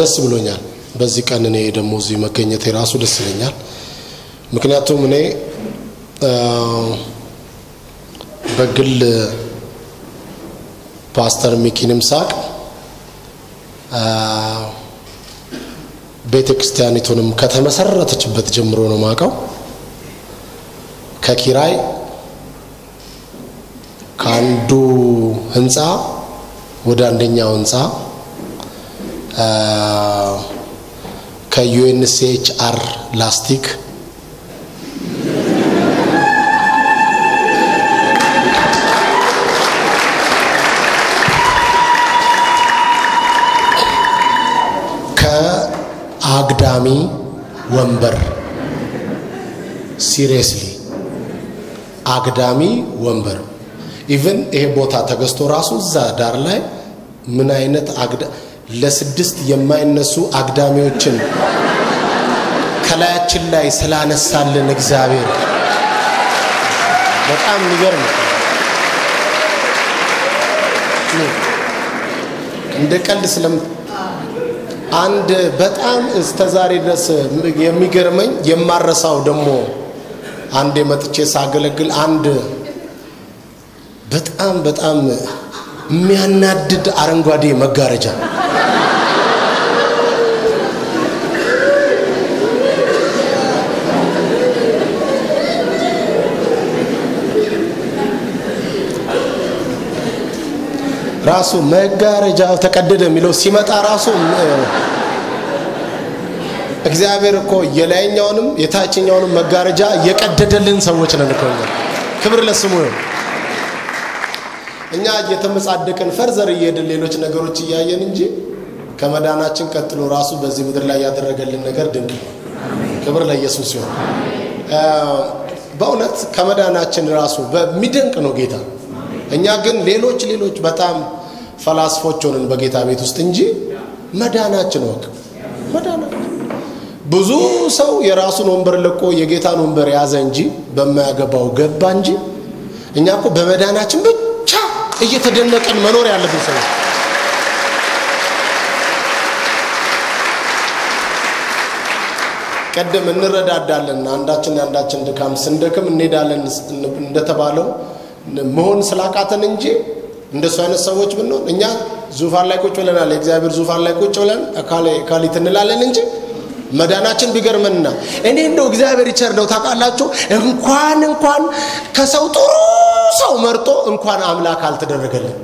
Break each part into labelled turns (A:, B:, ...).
A: ደስ ብሎኛል። በዚህ ቀን እኔ ደግሞ እዚህ መገኘት የራሱ ደስ ይለኛል። ምክንያቱም እኔ በግል ፓስተር ሚኪንም ሳቅ ቤተ ክርስቲያኒቱንም ከተመሰረተችበት ጀምሮ ነው ማቀው ከኪራይ ከአንዱ ህንፃ ወደ አንደኛው ህንፃ ከ UNHCR ላስቲክ ከአግዳሚ ወንበር seriously አግዳሚ ወንበር even ይሄ ቦታ ተገዝቶ ራሱ እዛ ዳር ላይ ምን አይነት አግዳ ለስድስት የማይነሱ አግዳሚዎችን ከላያችን ላይ ስላነሳልን እግዚአብሔር። በጣም የሚገርም እንደ ቀልድ ስለም አንድ በጣም እስከ ዛሬ ድረስ የሚገርመኝ የማረሳው ደግሞ አንድ መጥቼ ሳገለግል አንድ በጣም በጣም የሚያናድድ አረንጓዴ መጋረጃ ራሱ መጋረጃው ተቀደደ የሚለው ሲመጣ ራሱ እግዚአብሔር እኮ የላይኛውንም የታችኛውንም መጋረጃ የቀደደልን ሰዎች ነን እኮ ክብር ለስሙ እኛ እየተመጻደቅን ፈርዘር እየሄድን ሌሎች ነገሮች እያየን እንጂ ከመዳናችን ቀጥሎ ራሱ በዚህ ምድር ላይ ያደረገልን ነገር ድንቅ ነው። ክብር ለኢየሱስ ሲሆን በእውነት ከመዳናችን ራሱ በሚደንቅ ነው ጌታ። እኛ ግን ሌሎች ሌሎች በጣም ፈላስፎች ሆንን በጌታ ቤት ውስጥ እንጂ መዳናችን ወቅ ብዙ ሰው የራሱን ወንበር ለቆ የጌታን ወንበር ያዘ እንጂ በማያገባው ገባ እንጂ እኛ እኮ በመዳናችን ብቻ እየተደነቀን መኖር ያለብን ሰዎች ቀደም እንረዳዳለን። አንዳችን የአንዳችን ድካም ስንደክም እንሄዳለን እንደተባለው መሆን ስላቃተን እንጂ እንደሱ አይነት ሰዎች ብንሆን እኛ ዙፋን ላይ ቁጭ ብለናል። የእግዚአብሔር ዙፋን ላይ ቁጭ ብለን ካሊት እንላለን እንጂ መዳናችን ቢገርምንና እኔ እንደው እግዚአብሔር ይቸር ነው ታውቃላችሁ። እንኳን እንኳን ከሰው ጥሩ ሰው መርጦ እንኳን አምላክ አልተደረገልን።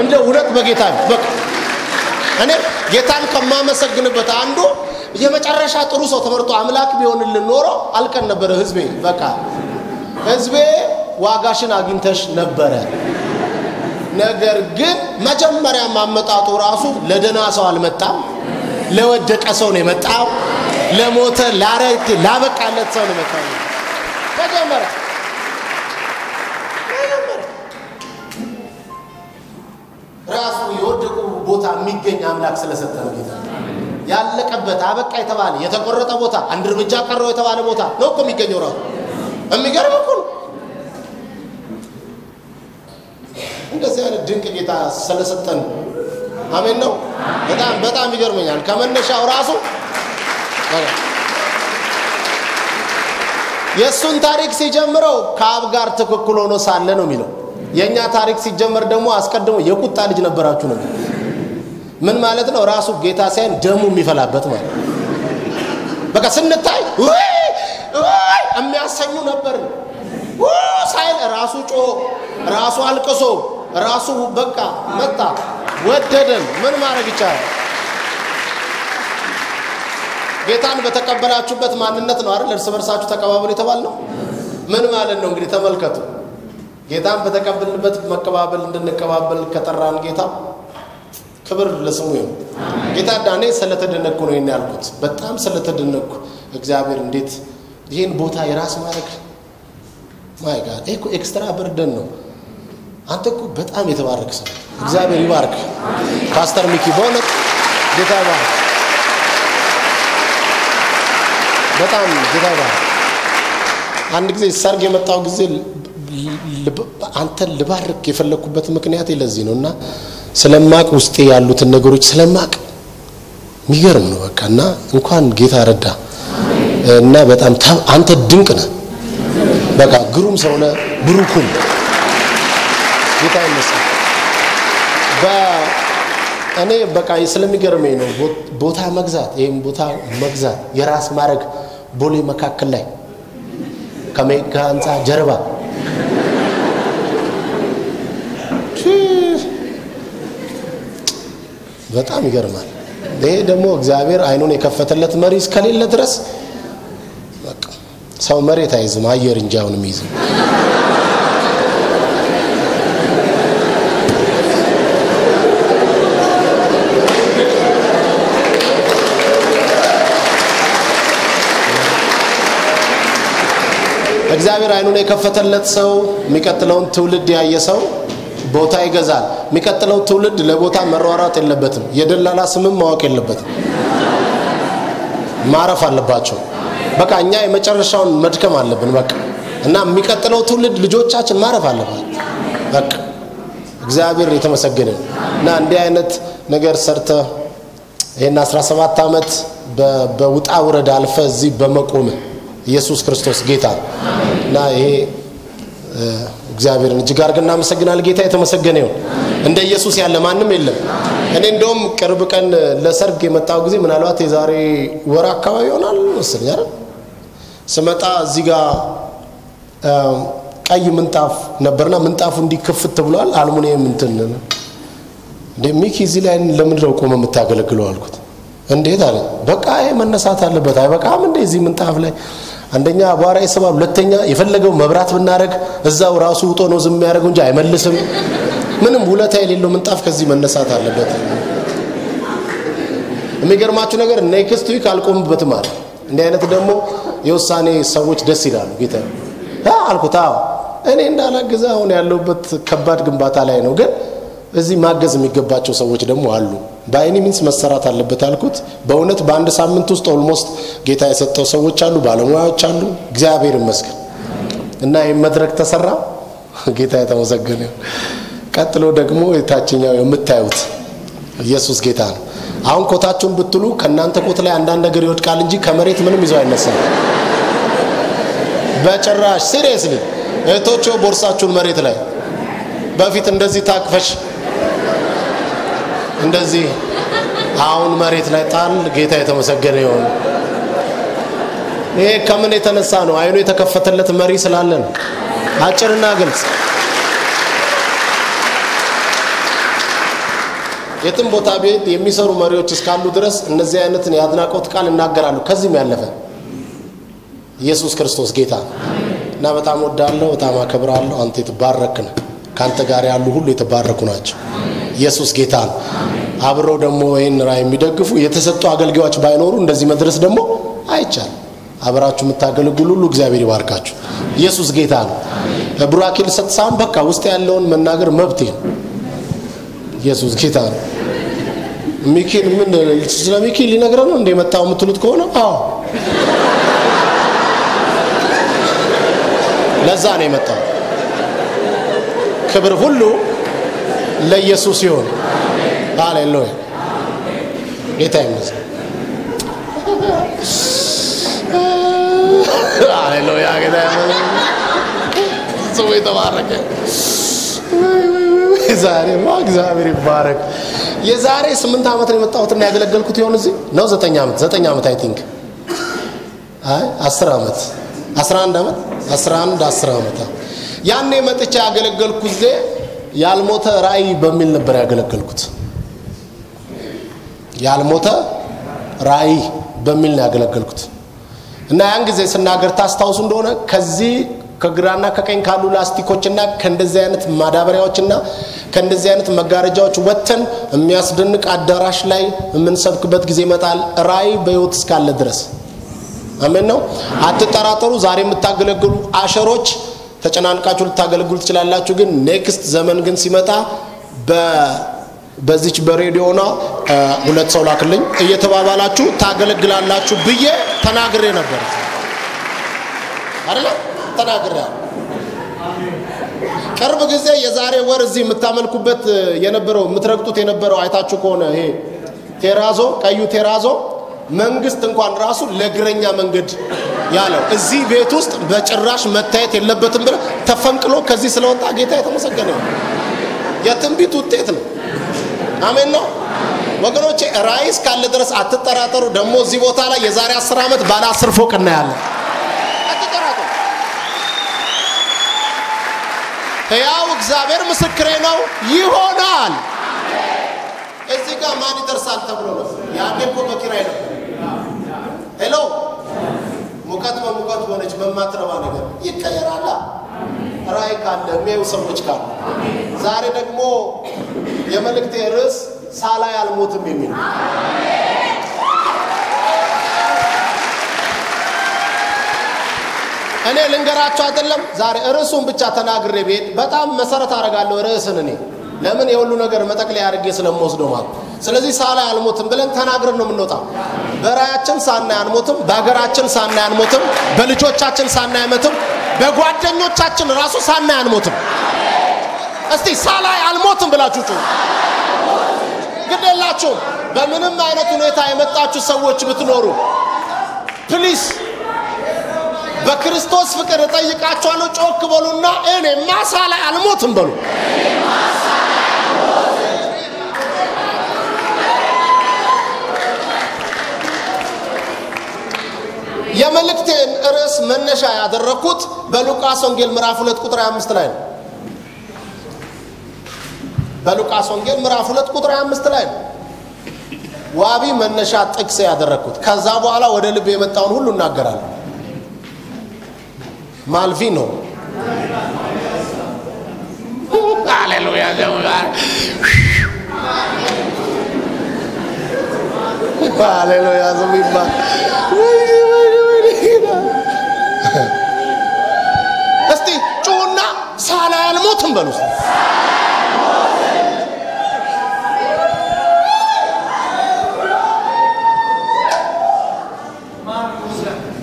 A: እንደ እውነት በጌታ በቃ እኔ ጌታን ከማመሰግንበት አንዱ የመጨረሻ ጥሩ ሰው ተመርጦ አምላክ ቢሆንልን ኖሮ አልቀን ነበረ። ህዝቤ በቃ ህዝቤ ዋጋሽን አግኝተሽ ነበረ። ነገር ግን መጀመሪያ ማመጣጡ ራሱ ለደና ሰው አልመጣም። ለወደቀ ሰው ነው የመጣው። ለሞተ ላረግ ላበቃለት ሰው ነው የመጣው። መጀመሪያ ራሱ የወደቁ ቦታ የሚገኝ አምላክ ስለሰጠ ጌታ ያለቀበት አበቃ የተባለ የተቆረጠ ቦታ አንድ እርምጃ ቀረው የተባለ ቦታ ነው እኮ የሚገኘው ራሱ የሚገርም እኮ ነው። እንደዚህ አይነት ድንቅ ጌታ ስለሰጠን አሜን ነው። በጣም በጣም ይገርመኛል። ከመነሻው ራሱ የእሱን ታሪክ ሲጀምረው ከአብ ጋር ትክክል ሆኖ ሳለ ነው የሚለው። የእኛ ታሪክ ሲጀመር ደግሞ አስቀድሞ የቁጣ ልጅ ነበራችሁ ነው። ምን ማለት ነው? ራሱ ጌታ ሳይን ደሙ የሚፈላበት ማለት በቃ ስንታይ የሚያሰኙ ነበር ሳይል ራሱ ጮ ራሱ አልቅሶ ራሱ በቃ መጣ ወደደን። ምን ማድረግ ይቻላል? ጌታን በተቀበላችሁበት ማንነት ነው አይደል? እርስ በርሳችሁ ተቀባበሉ የተባል ምን ማለት ነው እንግዲህ ተመልከቱ። ጌታን በተቀበልንበት መቀባበል እንድንቀባበል ከጠራን ጌታ ክብር ለስሙ ይሁን። ጌታ ዳኔ ስለተደነቅኩ ነው ያልኩት። በጣም ስለተደነቅኩ እግዚአብሔር እንዴት ይህን ቦታ የራስ ማድረግ my God extra burden ነው። አንተ እኮ በጣም የተባረክ ሰው እግዚአብሔር ይባርክ። ፓስተር ሚኪ በእውነት ጌታ ይባርክ። በጣም ጌታ ይባርክ። አንድ ጊዜ ሰርግ የመጣው ጊዜ አንተን ልባርክ የፈለግኩበት ምክንያት ለዚህ ነው። እና ስለማቅ ውስጤ ያሉትን ነገሮች ስለማቅ የሚገርም ነው በቃ። እና እንኳን ጌታ ረዳ። እና በጣም አንተ ድንቅ ነህ። በቃ ግሩም ሰው ብሩኩም ጌታ ይመስገን። እኔ በቃ ስለሚገርመኝ ነው ቦታ መግዛት ይህም ቦታ መግዛት የራስ ማድረግ ቦሌ መካከል ላይ ከሜጋ ህንፃ ጀርባ። በጣም ይገርማል። ይሄ ደግሞ እግዚአብሔር አይኑን የከፈተለት መሪ እስከሌለ ድረስ ሰው መሬት አይዝም አየር እንጂ አሁን የሚይዝም እግዚአብሔር አይኑን የከፈተለት ሰው የሚቀጥለውን ትውልድ ያየ ሰው ቦታ ይገዛል። የሚቀጥለው ትውልድ ለቦታ መሯሯጥ የለበትም። የደላላ ስምም ማወቅ የለበትም። ማረፍ አለባቸው። በቃ እኛ የመጨረሻውን መድከም አለብን። በቃ እና የሚቀጥለው ትውልድ ልጆቻችን ማረፍ አለባት በቃ እግዚአብሔር የተመሰገነ እና እንዲህ አይነት ነገር ሰርተ ይህን 17 ዓመት በውጣ ውረድ አልፈ እዚህ በመቆም ኢየሱስ ክርስቶስ ጌታ። እና ይሄ እግዚአብሔርን እጅግ አድርገን እናመሰግናል ጌታ የተመሰገነ ይሁን። እንደ ኢየሱስ ያለ ማንም የለም። እኔ እንደውም ቅርብ ቀን ለሰርግ የመጣው ጊዜ ምናልባት የዛሬ ወር አካባቢ ይሆናል መስለኝ አይደል? ስመጣ እዚህ ጋር ቀይ ምንጣፍ ነበርና ምንጣፉ እንዲህ ክፍት ብሏል። አልሙኒየም እንትን ሚኪ እዚህ ላይ ለምንድነው ቆመህ የምታገለግለው አልኩት። እንዴት አለ? በቃ መነሳት አለበት። አይበቃም እንደ እዚህ ምንጣፍ ላይ አንደኛ አቧራ ይስባል ሁለተኛ የፈለገው መብራት ብናደረግ እዛው ራሱ ውጦ ነው ዝም ያደርገው እንጂ አይመልስም። ምንም ውለታ የሌለው ምንጣፍ ከዚህ መነሳት አለበት። የሚገርማችሁ ነገር next week አልቆምበትም አለ። እንዲህ አይነት ደግሞ የውሳኔ ሰዎች ደስ ይላሉ። ጌታ አልኩት። እኔ እንዳላግዛ አሁን ያለሁበት ከባድ ግንባታ ላይ ነው። ግን እዚህ ማገዝ የሚገባቸው ሰዎች ደግሞ አሉ። በ any means መሰራት አለበት አልኩት በእውነት በአንድ ሳምንት ውስጥ almost ጌታ የሰጠው ሰዎች አሉ ባለሙያዎች አሉ እግዚአብሔር ይመስገን። እና ይህ መድረክ ተሰራ። ጌታ የተመሰገነ ቀጥሎ ደግሞ የታችኛው የምታዩት ኢየሱስ ጌታ ነው። አሁን ኮታችሁን ብትሉ ከእናንተ ኮት ላይ አንዳንድ ነገር ይወድቃል እንጂ ከመሬት ምንም ይዘው አይነሳም። በጭራሽ seriously እህቶች ቦርሳችሁን መሬት ላይ በፊት እንደዚህ ታቅፈሽ እንደዚህ አሁን መሬት ላይ ጣል ጌታ የተመሰገነ ይሆን ይሄ ከምን የተነሳ ነው? አይኑ የተከፈተለት መሪ ስላለ አጭርና ግልጽ። የትም ቦታ ቤት የሚሰሩ መሪዎች እስካሉ ድረስ እነዚህ አይነትን የአድናቆት ቃል እናገራሉ ከዚህም ያለፈ ኢየሱስ ክርስቶስ ጌታ። እና በጣም ወዳለሁ በጣም አከብራለሁ። አንተ የተባረክ ነህ ከአንተ ጋር ያሉ ሁሉ የተባረኩ ናቸው ኢየሱስ ጌታ ነው። አብረው ደግሞ ይህን ራ የሚደግፉ የተሰጡ አገልጋዮች ባይኖሩ እንደዚህ መድረስ ደግሞ አይቻልም። አብራችሁ የምታገለግሉ ሁሉ እግዚአብሔር ይባርካችሁ። ኢየሱስ ጌታ ነው። ቡራኬ ልሰጥ ሳይሆን በቃ ውስጥ ያለውን መናገር መብቴ ነው። ኢየሱስ ጌታ ነው። ሚኪን ምን ስለ ሚኪ ሊነግረ ነው እንደ የምትሉት ከሆነ አዎ። ለዛ ነው የመጣው። ክብር ሁሉ ለኢየሱስ ይሁን። ሃሌሉያ። ጌታ ይመስገን። ሃሌሉያ። ጌታ ስሙ የተባረከ። ዛሬማ እግዚአብሔር ይባረክ። የዛሬ ስምንት ዓመት ነው የመጣሁትና ያገለገልኩት ይሆን እዚህ ነው። ዘጠኝ ዓመት ዘጠኝ ዓመት I think። አይ አስር ዓመት አስራ አንድ ዓመት አስራ አንድ አስር ዓመት። ያኔ መጥቻ ያገለገልኩ ጊዜ ያልሞተ ራእይ በሚል ነበር ያገለገልኩት። ያልሞተ ራእይ በሚል ነው ያገለገልኩት። እና ያን ጊዜ ስናገር ታስታውሱ እንደሆነ ከዚህ ከግራና ከቀኝ ካሉ ላስቲኮችና ከእንደዚህ አይነት ማዳበሪያዎችና ከእንደዚህ አይነት መጋረጃዎች ወጥተን የሚያስደንቅ አዳራሽ ላይ የምንሰብክበት ጊዜ ይመጣል። ራእይ በህይወት እስካለ ድረስ። አሜን ነው? አትጠራጠሩ። ዛሬ የምታገለግሉ usher ኦች ተጨናንቃችሁ ልታገለግሉ ትችላላችሁ። ግን next ዘመን ግን ሲመጣ በዚች በሬዲዮና ሁለት ሰው ላክልኝ እየተባባላችሁ ታገለግላላችሁ ብዬ ተናግሬ ነበር አይደለ? ተናግሬ ቅርብ ጊዜ የዛሬ ወር እዚህ የምታመልኩበት የነበረው የምትረግጡት የነበረው አይታችሁ ከሆነ ይሄ ቴራዞ ቀዩ ቴራዞ መንግስት እንኳን ራሱ ለእግረኛ መንገድ ያለው እዚህ ቤት ውስጥ በጭራሽ መታየት የለበትም ብለ ተፈንቅሎ ከዚህ ስለወጣ ጌታ የተመሰገነ ነው። የትንቢት ውጤት ነው። አሜን ነው ወገኖቼ። ራእይ እስካለ ድረስ አትጠራጠሩ። ደግሞ እዚህ ቦታ ላይ የዛሬ አስር ዓመት ባለ አስር ፎቅ እናያለን። አትጠራጠሩ። እግዚአብሔር ምስክሬ ነው፣ ይሆናል። እዚህ ጋር ማን ይደርሳል ተብሎ ነው። ያኔ እኮ በኪራይ ነበር። ሄሎ ሙቀት በሙቀት ሆነች በማትረባ ነገር። ይቀየራላ። ራእይ ካለ የሚያዩ ሰዎች ካሉ። ዛሬ ደግሞ የመልእክቴ ርዕስ ሳላይ አልሞትም የሚል እኔ ልንገራቸው አይደለም ዛሬ ርዕሱን ብቻ ተናግሬ ብሄድ በጣም መሰረት አደርጋለሁ ርዕስን እኔ። ለምን የሁሉ ነገር መጠቅለያ አድርጌ ስለምወስደው ማለት ስለዚህ ሳላይ አልሞትም ብለን ተናግረን ነው የምንወጣው። በራያችን ሳናይ አንሞትም በሀገራችን ሳናይ አንሞትም በልጆቻችን ሳናይ አንሞትም በጓደኞቻችን ራሱ ሳናይ አንሞትም እስቲ ሳላይ አልሞትም ብላችሁ ግድ የላችሁም። በምንም አይነት ሁኔታ የመጣችሁ ሰዎች ብትኖሩ please በክርስቶስ ፍቅር እጠይቃችኋለሁ። ጮክ በሉና እኔማ ሳላይ አልሞትም በሉ የመልእክቴን ርዕስ መነሻ ያደረግኩት በሉቃስ ወንጌል ምዕራፍ ሁለት ቁጥር 25 ላይ ነው። በሉቃስ ወንጌል ምዕራፍ ሁለት ቁጥር 25 ላይ ነው ዋቢ መነሻ ጥቅስ ያደረግኩት። ከዛ በኋላ ወደ ልብ የመጣውን ሁሉ እናገራለሁ። ማልቪ ነው። ሃሌሉያ ሃሌሉያ ዝም ይባል በሉ።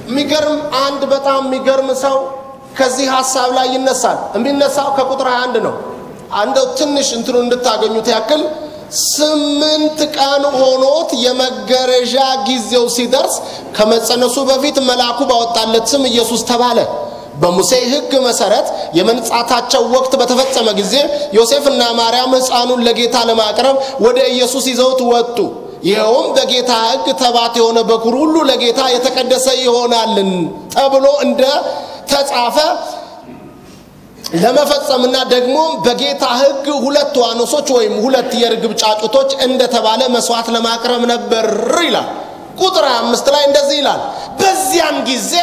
A: የሚገርም አንድ በጣም የሚገርም ሰው ከዚህ ሀሳብ ላይ ይነሳል። የሚነሳው ከቁጥር 21 ነው። አንደው ትንሽ እንትኑ እንድታገኙት ያክል ስምንት ቀን ሆኖት የመገረዣ ጊዜው ሲደርስ ከመጸነሱ በፊት መልአኩ ባወጣለት ስም ኢየሱስ ተባለ። በሙሴ ሕግ መሰረት የመንጻታቸው ወቅት በተፈጸመ ጊዜ ዮሴፍና ማርያም ሕፃኑን ለጌታ ለማቅረብ ወደ ኢየሱስ ይዘውት ወጡ። ይኸውም በጌታ ሕግ ተባት የሆነ በኩር ሁሉ ለጌታ የተቀደሰ ይሆናልን ተብሎ እንደ ተጻፈ ለመፈጸምና ደግሞም በጌታ ሕግ ሁለት ዋኖሶች ወይም ሁለት የርግብ ጫጩቶች እንደተባለ መስዋዕት ለማቅረብ ነበር ይላል። ቁጥር አምስት ላይ እንደዚህ ይላል። በዚያን ጊዜ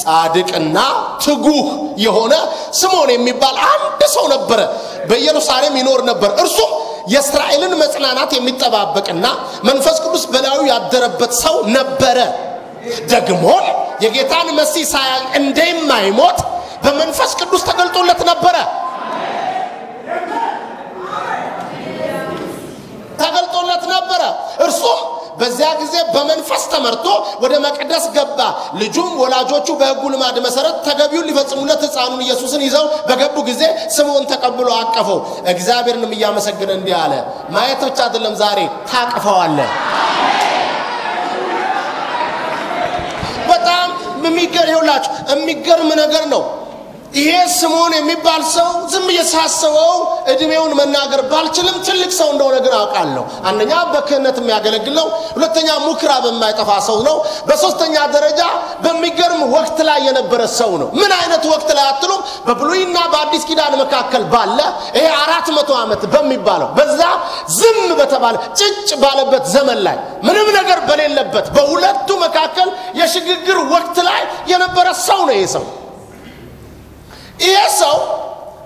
A: ጻድቅና ትጉህ የሆነ ስምዖን የሚባል አንድ ሰው ነበረ፣ በኢየሩሳሌም ይኖር ነበር። እርሱም የእስራኤልን መጽናናት የሚጠባበቅና መንፈስ ቅዱስ በላዩ ያደረበት ሰው ነበረ። ደግሞም የጌታን መሲህ ሳያይ እንደማይሞት በመንፈስ ቅዱስ ተገልጦለት ነበረ። ተገልጦለት ነበረ። እርሱም በዚያ ጊዜ በመንፈስ ተመርቶ ወደ መቅደስ ገባ። ልጁም ወላጆቹ በሕጉ ልማድ መሰረት ተገቢውን ሊፈጽሙለት ሕፃኑን ኢየሱስን ይዘው በገቡ ጊዜ ስምዖን ተቀብሎ አቀፈው። እግዚአብሔርንም እያመሰገነ እንዲህ አለ። ማየት ብቻ አይደለም፣ ዛሬ ታቅፈዋለ። በጣም የሚገርላችሁ የሚገርም ነገር ነው። ይሄ ስምዖን የሚባል ሰው ዝም ብዬ ሳስበው እድሜውን መናገር ባልችልም ትልቅ ሰው እንደሆነ ግን አውቃለሁ። አንደኛ በክህነት የሚያገለግለው፣ ሁለተኛ ሙክራብ የማይጠፋ ሰው ነው። በሶስተኛ ደረጃ በሚገርም ወቅት ላይ የነበረ ሰው ነው። ምን አይነት ወቅት ላይ አትሉም? በብሉይና በአዲስ ኪዳን መካከል ባለ ይሄ አራት መቶ ዓመት በሚባለው በዛ ዝም በተባለ ጭጭ ባለበት ዘመን ላይ ምንም ነገር በሌለበት በሁለቱ መካከል የሽግግር ወቅት ላይ የነበረ ሰው ነው ይሄ ሰው። ይሄ ሰው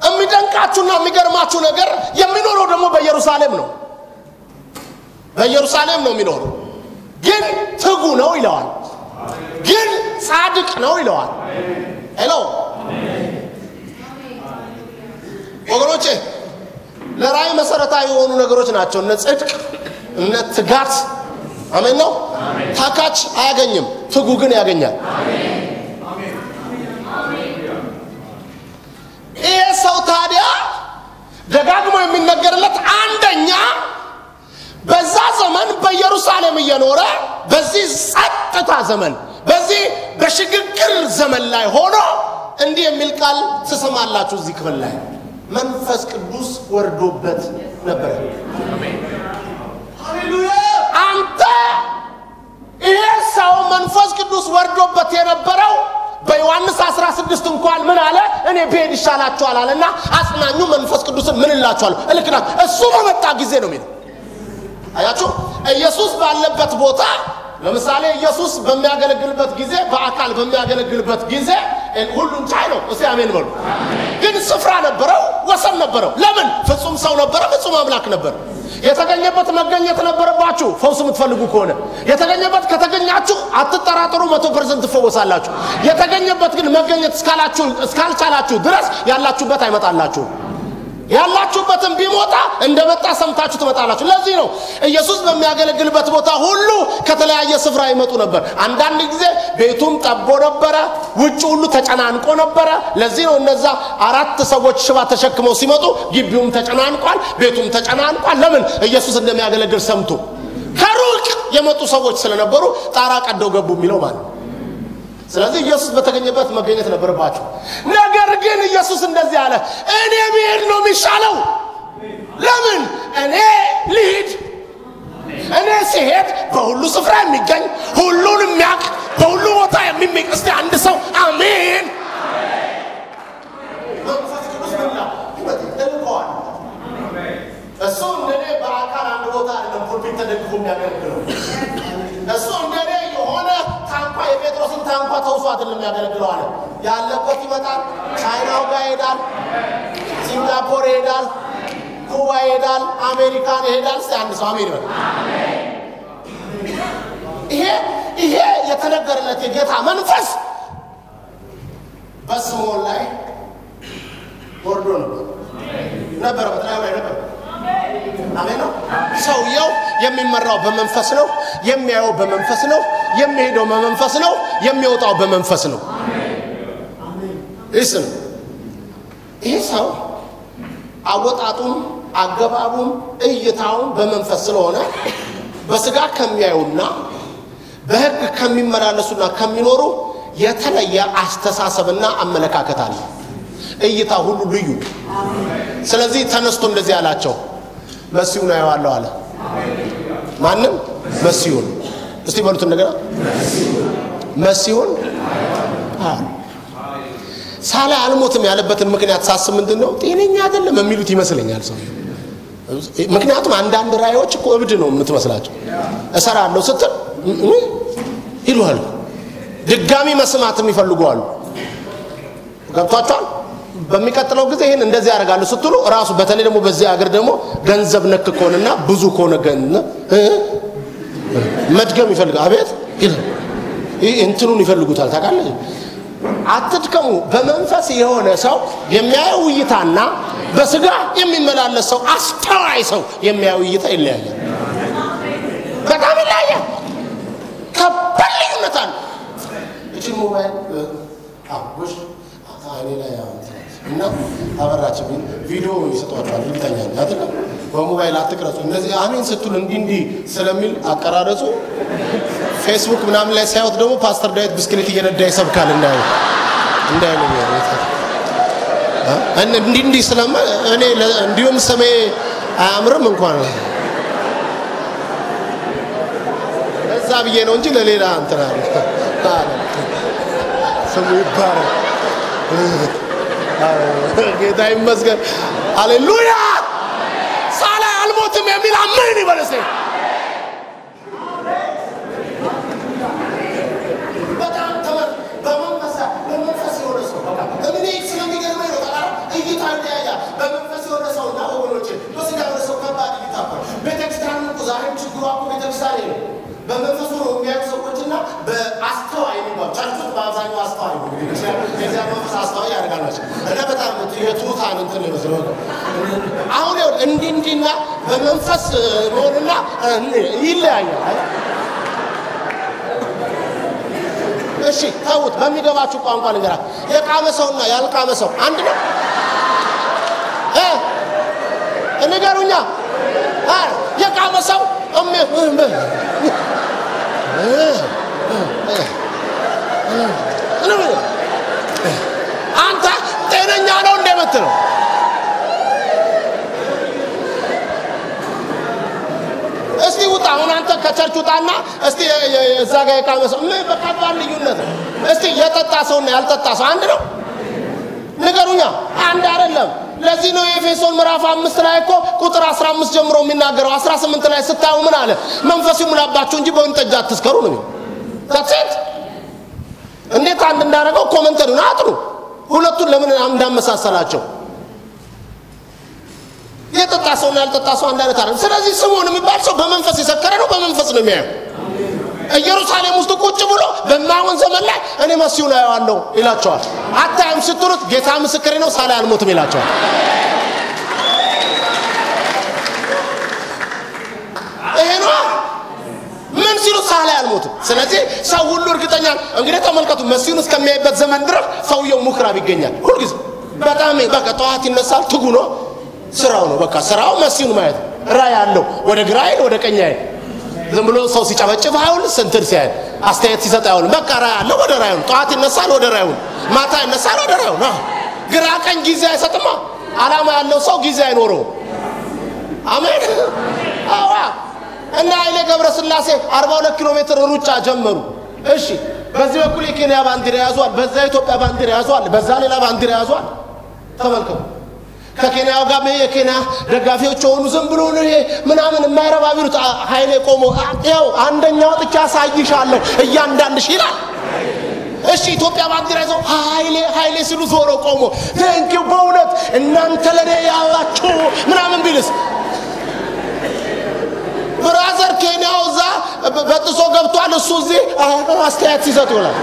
A: የሚደንቃችሁና የሚገርማችሁ ነገር የሚኖረው ደግሞ በኢየሩሳሌም ነው። በኢየሩሳሌም ነው የሚኖረው። ግን ትጉ ነው ይለዋል። ግን ጻድቅ ነው ይለዋል። ሄሎ ወገኖቼ ለራእይ መሰረታዊ የሆኑ ነገሮች ናቸው። እነ ጽድቅ፣ እነ ትጋት። አሜን ነው። ታካች አያገኝም፣ ትጉ ግን ያገኛል። ይሄ ሰው ታዲያ ደጋግሞ የሚነገርለት አንደኛ በዛ ዘመን በኢየሩሳሌም እየኖረ በዚህ ጸጥታ ዘመን በዚህ በሽግግር ዘመን ላይ ሆኖ እንዲህ የሚል ቃል ትሰማላችሁ እዚህ ክፍል ላይ መንፈስ ቅዱስ ወርዶበት ነበረ። አንተ ይሄ ሰው መንፈስ ቅዱስ ወርዶበት የነበረው በዮሐንስ 16 እንኳን ምን አለ? እኔ ብሄድ ይሻላችኋል አለና አጽናኙ መንፈስ ቅዱስን ምን እላችኋለሁ እልክናል። እሱ በመጣ ጊዜ ነው የሚለው። አያችሁ፣ ኢየሱስ ባለበት ቦታ ለምሳሌ ኢየሱስ በሚያገለግልበት ጊዜ በአካል በሚያገለግልበት ጊዜ ሁሉን ቻይ ነው። እስቲ አሜን በሉ። ግን ስፍራ ነበረው፣ ወሰን ነበረው። ለምን? ፍጹም ሰው ነበረ፣ ፍጹም አምላክ ነበር። የተገኘበት መገኘት ነበረባችሁ። ፈውስ የምትፈልጉ ከሆነ የተገኘበት ከተገኛችሁ አትጠራጠሩ፣ መቶ ፐርሰንት ትፈወሳላችሁ። የተገኘበት ግን መገኘት እስካልቻላችሁ ድረስ ያላችሁበት አይመጣላችሁም። ያላችሁበትን ቢሞታ እንደመጣ ሰምታችሁ ትመጣላችሁ። ለዚህ ነው ኢየሱስ በሚያገለግልበት ቦታ ሁሉ ከተለያየ ስፍራ ይመጡ ነበር። አንዳንድ ጊዜ ቤቱም ጠቦ ነበረ፣ ውጭ ሁሉ ተጨናንቆ ነበረ። ለዚህ ነው እነዛ አራት ሰዎች ሽባ ተሸክመው ሲመጡ ግቢውም ተጨናንቋል፣ ቤቱም ተጨናንቋል። ለምን? ኢየሱስ እንደሚያገለግል ሰምቶ ከሩቅ የመጡ ሰዎች ስለነበሩ ጣራ ቀደው ገቡ የሚለው ማለት ነው። ስለዚህ ኢየሱስ በተገኘበት መገኘት ነበረባቸው። ነገር ግን ኢየሱስ እንደዚህ አለ፣ እኔ ብሄድ ነው የሚሻለው። ለምን? እኔ ልሂድ። እኔ ሲሄድ በሁሉ ስፍራ የሚገኝ ሁሉን የሚያውቅ በሁሉ ቦታ የሚሚቅ እስቲ አንድ ሰው አሜን። እሱ እንደኔ በአካል አንድ ቦታ አይደለም ተደግፎ የሚያገለግለው እሱ እንደኔ የሆነ ታንኳ የጴጥሮስን ታንኳ ተውሶ አይደለም የሚያገለግለው አለ። ያለበት ይመጣል። ቻይናው ጋር ይሄዳል፣ ሲንጋፖር ይሄዳል፣ ኩባ ይሄዳል፣ አሜሪካን ይሄዳል። እስቲ አንድ ሰው አሜን ይበል። ይሄ ይሄ የተነገረለት የጌታ መንፈስ በስምዖን ላይ ወርዶ ነበር ነበረ በተለያዩ ላይ ነበር። አሜን ነው። ሰውየው የሚመራው በመንፈስ ነው። የሚያየው በመንፈስ ነው። የሚሄደው በመንፈስ ነው። የሚወጣው በመንፈስ ነው። ይስም ይህ ሰው አወጣጡም አገባቡም እይታውም በመንፈስ ስለሆነ በስጋ ከሚያዩና በሕግ ከሚመላለሱና ከሚኖሩ የተለየ አስተሳሰብና አመለካከት አለ። እይታ ሁሉ ልዩ። ስለዚህ ተነስቶ እንደዚህ አላቸው፣ መሲሁን አየዋለሁ አለ። ማንም መሲሁን እስቲ በሉት እንደገና መሲሁን ሳላ አልሞትም ያለበትን ምክንያት ሳስብ ምንድን ነው ጤነኛ አይደለም የሚሉት ይመስለኛል ሰው። ምክንያቱም አንዳንድ ራእዮች እኮ እብድ ነው የምትመስላቸው። እሰራለሁ ስትል ይሉሃል። ድጋሚ መስማትም ይፈልጉዋሉ። ገብቷቸዋል። በሚቀጥለው ጊዜ ይህን እንደዚህ ያደርጋሉ ስትሉ እራሱ በተለይ ደግሞ በዚህ ሀገር ደግሞ ገንዘብ ነክ ከሆነና ብዙ ከሆነ ገን መድገም ይፈልጋል። አቤት እንትኑን ይፈልጉታል። ታውቃለህ? አትድከሙ። በመንፈስ የሆነ ሰው የሚያየው እይታና በስጋ የሚመላለስ ሰው አስተዋይ ሰው የሚያየው እይታ ይለያያል። በጣም ይለያያል። ከባድ ልዩነት አለ። እችን ሞባይል እና አበራችብኝ ቪዲዮ ይሰጧቸዋል። ነኝ አይደለም። በሞባይል አትቅረጹ። እንደዚህ አሜን ስትሉ እንዲህ እንዲህ ስለሚል አቀራረጹ። ፌስቡክ ምናምን ላይ ሳይወት ደግሞ ፓስተር ዳዊት ብስክሌት እየነዳ ይሰብካል። እንዳይ እንዳይ እንዲህ እንዲህ ስለማ እኔ እንዲሁም ስሜ አያምርም እንኳን። እዛ ብዬ ነው እንጂ ለሌላ እንትና ስሙ ይባላል። ጌታ ይመስገን። አሌሉያ። ሳላ አልሞትም የሚል አሜን እኮ ዛሬም ችግሯ እኮ ቤተክርስቲያን ነው። በመንፈሱ ነው የሚያዩ ሰዎችና በአስተዋይ ቸርቾች በአብዛኛው አብዛኛው አስተዋይ ነው። የዚያ መንፈስ አስተዋይ ያደርጋላቸው እና በጣም የትሑታን እንትን ይመስለው አሁን ይኸውልህ እንዲህ እንዲህና በመንፈስ መሆንና ይለያያል። እሺ ተዉት፣ በሚገባችሁ ቋንቋ ንገራት። የቃመ ሰውና ያልቃመ ሰው አንድ ነው ንገሩኛ። የቃመ ሰው አንተ ጤነኛ ነው እንደምትለው እስቲ ውጣ። አሁን አንተ ከቸርች ውጣና እስቲ እዛ ጋር የቃመ ሰው ምን በቀባል ልዩነት ነው። እስቲ የጠጣ ሰውና ያልጠጣ ሰው አንድ ነው? ንገሩኛ። አንድ አይደለም። ለዚህ ነው የኤፌሶን ምዕራፍ አምስት ላይ እኮ ቁጥር 15 ጀምሮ የሚናገረው 18 ላይ ስታዩ ምን አለ? መንፈስ ይሙላባችሁ እንጂ በወይን ጠጅ አትስከሩ ነው። ታሴት እንዴት አንድ እንዳደረገው ኮመንተሪውን አጥሩ። ሁለቱን ለምን እንዳመሳሰላቸው የጠጣ ሰውና ያልጠጣ ሰው አንድ አይነት አይደለም። ስለዚህ ስምዖን የሚባል ሰው በመንፈስ የሰከረ ነው፣ በመንፈስ ነው የሚያየው። ኢየሩሳሌም ውስጥ ቁጭ ብሎ በማይሆን ዘመን ላይ እኔ መሲሁን አየዋለሁ ይላቸዋል። አታይም ስትሉት ጌታ ምስክሬ ነው ሳላይ አልሞትም ይላቸዋል። ይሄ ነው ምን ሲሉ ሳላይ አልሞትም። ስለዚህ ሰው ሁሉ እርግጠኛ እንግዲህ ተመልከቱ፣ መሲሁን እስከሚያይበት ዘመን ድረስ ሰውየው ምኩራብ ይገኛል ሁልጊዜ። በጣም በቃ ጠዋት ይነሳል፣ ትጉ ነው ስራው ነው በቃ ስራው መሲሁን ማየት ራእይ አለው። ወደ ግራ አይል ወደ ቀኝ አይል ዝም ብሎ ሰው ሲጨበጭብ አይውል፣ ስንትን ሲያይ አስተያየት ሲሰጥ አይውል። በቃ ራእይ አለው፣ ወደ ራእዩን ጠዋት ይነሳል፣ ወደ ራእዩን ማታ ይነሳል፣ ወደ ራእዩን። ግራ ቀኝ ጊዜ አይሰጥማ። አላማ ያለው ሰው ጊዜ አይኖረውም። አሜን። አዋ እና ኃይሌ ገብረ ስላሴ 42 ኪሎ ሜትር ሩጫ ጀመሩ። እሺ በዚህ በኩል የኬንያ ባንዲራ ያዟል፣ በዛ የኢትዮጵያ ባንዲራ ያዟል፣ በዛ ሌላ ባንዲራ ያዟል። ተመልከቱ ከኬንያው ጋር የኬንያ ደጋፊዎች የሆኑ ዝም ብሎ ይሄ ምናምን የማይረባ ቢሉት ኃይሌ ቆሞ ያው አንደኛ ወጥቻ አሳይሻለሁ እያንዳንድሽ ይላል። እሺ ኢትዮጵያ ባንዲራ ይዘው ኃይሌ ኃይሌ ሲሉ ዞሮ ቆሞ thank you በእውነት እናንተ ለእኔ ያላችሁ ምናምን ቢልስ brother ኬንያው እዛ በጥሶ ገብቷል። እሱ እዚህ አስተያየት ሲሰጥ ይውላል።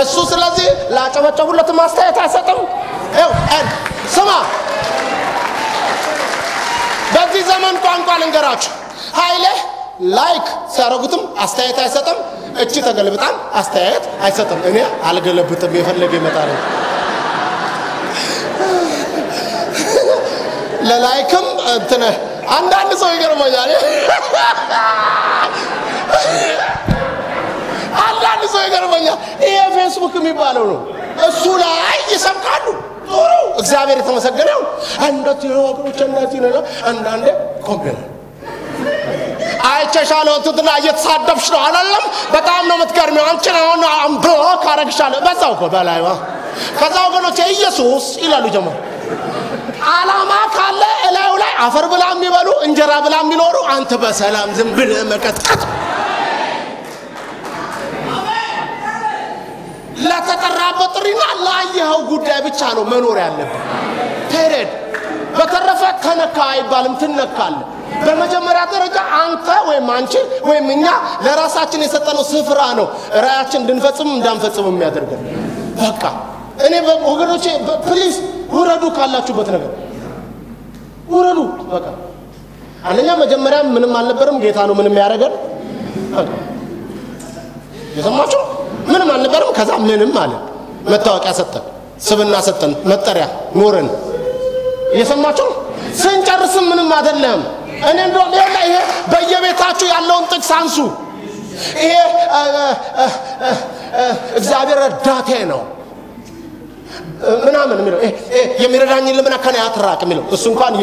A: እሱ ስለዚህ ላጨበጨቡለትም አስተያየት አይሰጥም። ስማ፣ በዚህ ዘመን ቋንቋ ልንገራችሁ። ኃይሌ like ሲያደርጉትም አስተያየት አይሰጥም። እቺ ተገልብጣም አስተያየት አይሰጥም። እኔ አልገለብጥም፣ የፈለገ ይመጣል። ለ like ም እንትን አንዳንድ ሰው ይገርመኛል። አንዳንድ ሰው ይገርመኛል። ይሄ ፌስቡክ የሚባለው ነው። እሱ ላይ ይሰብካሉ። ጥሩ እግዚአብሔር የተመሰገነ ይሁን። እንደዚህ ነው ወገኖች፣ እንደዚህ ነው። አንዳንዴ ኮምፒውተር አይቼሻለሁ እንትና እየተሳደብሽ ነው አላለም። በጣም ነው የምትገርሚው። አንቺን አሁን ብሎክ አረግሻለሁ። በዛው እኮ በላይ ከዛ ወገኖች ኢየሱስ ይላሉ ጀመሩ አላማ ካለ እላዩ ላይ አፈር ብላ የሚበሉ እንጀራ ብላ የሚኖሩ አንተ በሰላም ዝም ብለህ መቀጥቀጥ ለተጠራበት ጥሪና ላየኸው ጉዳይ ብቻ ነው መኖር ያለብን። period። በተረፈ ተነካ አይባልም፣ ትነካለህ። በመጀመሪያ ደረጃ አንተ ወይም አንቺ ወይም እኛ ለራሳችን የሰጠነው ስፍራ ነው ራእያችን እንድንፈጽም እንዳንፈጽም የሚያደርገን። በቃ እኔ ወገኖቼ please ውረዱ፣ ካላችሁበት ነገር ውረዱ። በቃ አንደኛ መጀመሪያ ምንም አልነበርም፣ ጌታ ነው ምንም ያደረገን። የሰማችሁ ምንም አልነበርም። ከዛ ምንም አለ። መታወቂያ ሰጠን፣ ስብና ሰጠን፣ መጠሪያ ኖረን። እየሰማችሁ ስንጨርስም ምንም አይደለም። እኔ እንደውም ይሄ በየቤታችሁ ያለውን ጥቅስ አንሱ። ይሄ እግዚአብሔር ረዳቴ ነው ምናምን የሚለው የሚረዳኝን ልመና ከኔ አትራቅ የሚለው እሱ እንኳን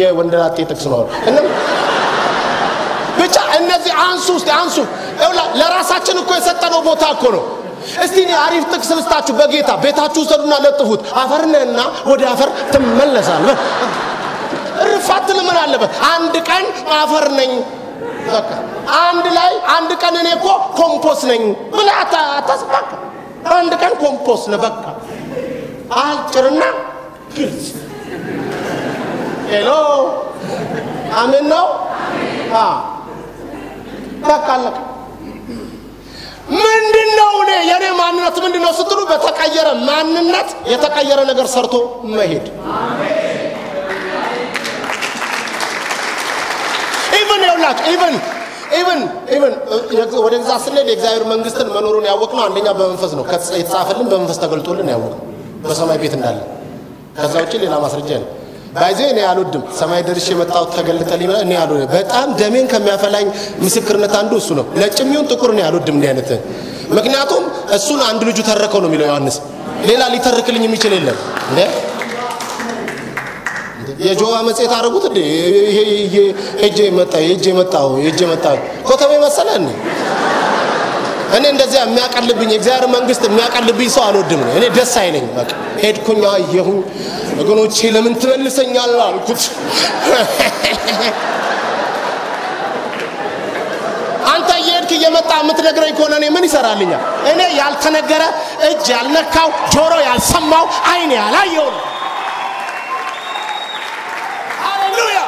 A: የወንደላጤ ጥቅስ ነው። ብቻ እነዚህ አንሱ ውስጥ አንሱ። ለራሳችን እኮ የሰጠነው ቦታ እኮ ነው። እስቲ አሪፍ ጥቅስ ልስጣችሁ። በጌታ ቤታችሁ ውሰዱና ለጥፉት። አፈር ነህና ወደ አፈር ትመለሳለህ። እርፋት ምን አለበት? አንድ ቀን አፈር ነኝ አንድ ላይ አንድ ቀን እኔ እኮ ኮምፖስ ነኝ ብለህ አታስባካ። አንድ ቀን ኮምፖስ ነህ በቃ አጭርና ግልጽ። hello? አሜን ነው። በቃ ምንድን ነው እኔ የኔ ማንነት ምንድን ነው ስትሉ በተቀየረ ማንነት የተቀየረ ነገር ሰርቶ መሄድ። even ይውላችሁ even even even ወደ ግዛ ስንሄድ የእግዚአብሔር መንግስትን መኖሩን ያወቅነው አንደኛ በመንፈስ ነው። የተጻፈልን በመንፈስ ተገልጦልን ያወቅነው በሰማይ ቤት እንዳለ። ከዛ ውጭ ሌላ ማስረጃ ነው። ባይዜ እኔ አልወድም። ሰማይ ደርሼ የመጣሁት ተገልጠልኝ እኔ አልወድም። በጣም ደሜን ከሚያፈላኝ ምስክርነት አንዱ እሱ ነው። ነጭም ይሁን ጥቁር እኔ አልወድም እንዲህ አይነት ምክንያቱም እሱን አንድ ልጁ ተረከው ነው የሚለው ዮሐንስ። ሌላ ሊተርክልኝ የሚችል የለም የጆባ መጽሔት አደረጉት እንዴ? ይሄ ሄጄ መጣ ሄጄ መጣው ሄጄ መጣው ኮተቤ መሰለ እንዴ? እኔ እንደዚያ የሚያቀልብኝ የእግዚአብሔር መንግስት የሚያቀልብኝ ሰው አልወድም ነው። እኔ ደስ አይለኝ። በቃ ሄድኩኝ፣ አየሁኝ። ወገኖቼ ለምን ትመልሰኛለህ አልኩት። አንተ እየሄድክ እየመጣ የምትነግረኝ ከሆነ እኔ ምን ይሰራልኛል? እኔ ያልተነገረ እጅ ያልነካው ጆሮ ያልሰማው አይን ያላየው ነው። ሃሌሉያ!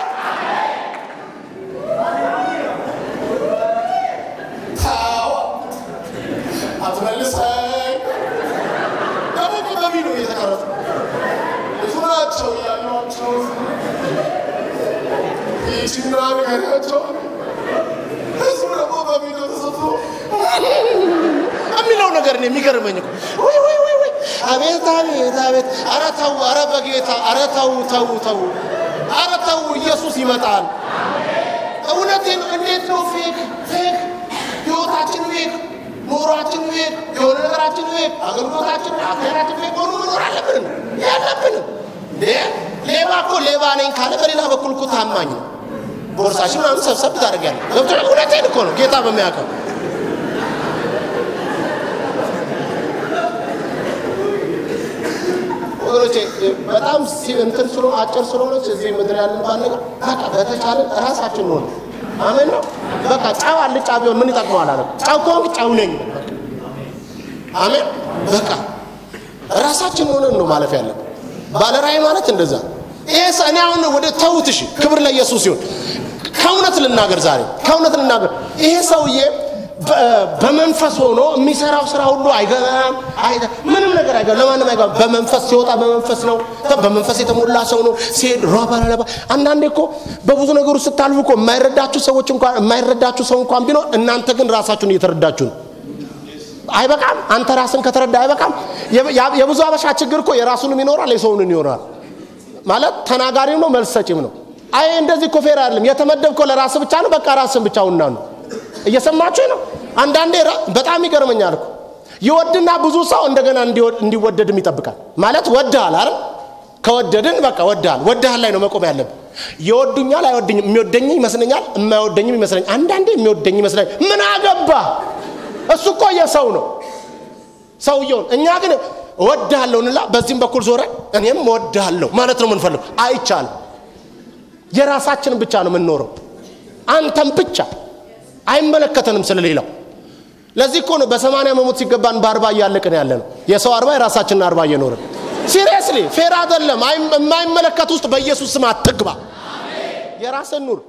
A: አትመልሰኝ። ደግሞ በቪዲዮ እየተቀረጸ ብዙ ናቸው ያሏቸው ይችና ንገሪያቸው ህዝቡ ደግሞ በቪዲዮ ተሰብስቦ የሚለው ነገር ነው የሚገርመኝ አቤት አቤት አቤት! ኧረ ተው! ኧረ በጌታ ኧረ ተው ተው ተው! ኧረ ተው! ኢየሱስ ይመጣል። እውነቴን እንዴት ነው fake fake ህይወታችን fake ኑሯችን fake የሆነ ነገራችን fake አገልግሎታችን አካሄዳችን fake ሆኖ መኖር አለብን ያለብንም ሌባ እኮ ሌባ ነኝ ካለ በሌላ በኩል እኮ ታማኝ ነው። ቦርሳችን ምናምን ሰብሰብ ታደርጋለህ። ገብቶሃል? እውነቴን እኮ ነው ጌታ በሚያውቀው ወገኖቼ በጣም እንትን ስለሆነ አጭር ስለሆነች እዚህ ምድር ያለን ባል በቃ በተቻለ ራሳችን ሆነ አሜን ነው። በቃ ጨው አልጫ ቢሆን ምን ይጠቅመዋል አለ። ጨው ከሆንክ ጨው ነኝ። አሜን በቃ ራሳችን ሆነን ነው ማለፍ ያለብን። ባለራእይ ማለት እንደዛ ይሄ እኔ አሁን ወደ ተውት። እሺ ክብር ለኢየሱስ ይሁን። ከእውነት ልናገር ዛሬ ከእውነት ልናገር ይሄ ሰውዬ በመንፈስ ሆኖ የሚሰራው ስራ ሁሉ አይገባም፣ ምንም ነገር አይገባም፣ ለማንም አይገባም። በመንፈስ ሲወጣ በመንፈስ ነው፣ በመንፈስ የተሞላ ሰው ነው። ሲሄድ ራባላባ አንዳንዴ እኮ በብዙ ነገሩ ስታልፉ እኮ የማይረዳችሁ ሰዎች እንኳን የማይረዳችሁ ሰው እንኳን ቢኖር እናንተ ግን ራሳችሁን እየተረዳችሁ ነው። አይበቃም? አንተ ራስን ከተረዳ አይበቃም? የብዙ አበሻ ችግር እኮ የራሱንም ይኖራል የሰውንን ይኖራል። ማለት ተናጋሪም ነው መልስ ሰጪም ነው። አይ እንደዚህ እኮ fair አይደለም። የተመደብከው ለራስ ብቻ ነው። በቃ ራስን ብቻ ውና ነው። እየሰማችሁ ነው። አንዳንዴ በጣም ይገርመኛል እኮ ይወድና ብዙ ሰው እንደገና እንዲወደድም ይጠብቃል። ማለት ወድሃል አይደል? ከወደድን በቃ ወድሃል። ወድሃል ላይ ነው መቆም ያለብን። ይወዱኛል፣ አይወድኝም፣ የሚወደኝ ይመስለኛል፣ የማይወደኝም ይመስለኛል። አንዳንዴ የሚወደኝ ይመስለኛል። ምን አገባ? እሱ እኮ የሰው ነው ሰውየውን። እኛ ግን እወድሃለሁ እንላ፣ በዚህም በኩል ዞረ እኔም እወድሃለሁ ማለት ነው የምንፈልገው። አይቻልም። የራሳችንን ብቻ ነው የምንኖረው። አንተም ብቻ አይመለከተንም ስለሌላው። ለዚህ እኮ ነው በሰማንያ መሞት ሲገባን በአርባ እያለቅን ያለ ነው። የሰው አርባ የራሳችንን አርባ እየኖርን seriously fair አይደለም። የማይመለከት ውስጥ በኢየሱስ ስም አትግባ። የራስን ኑር።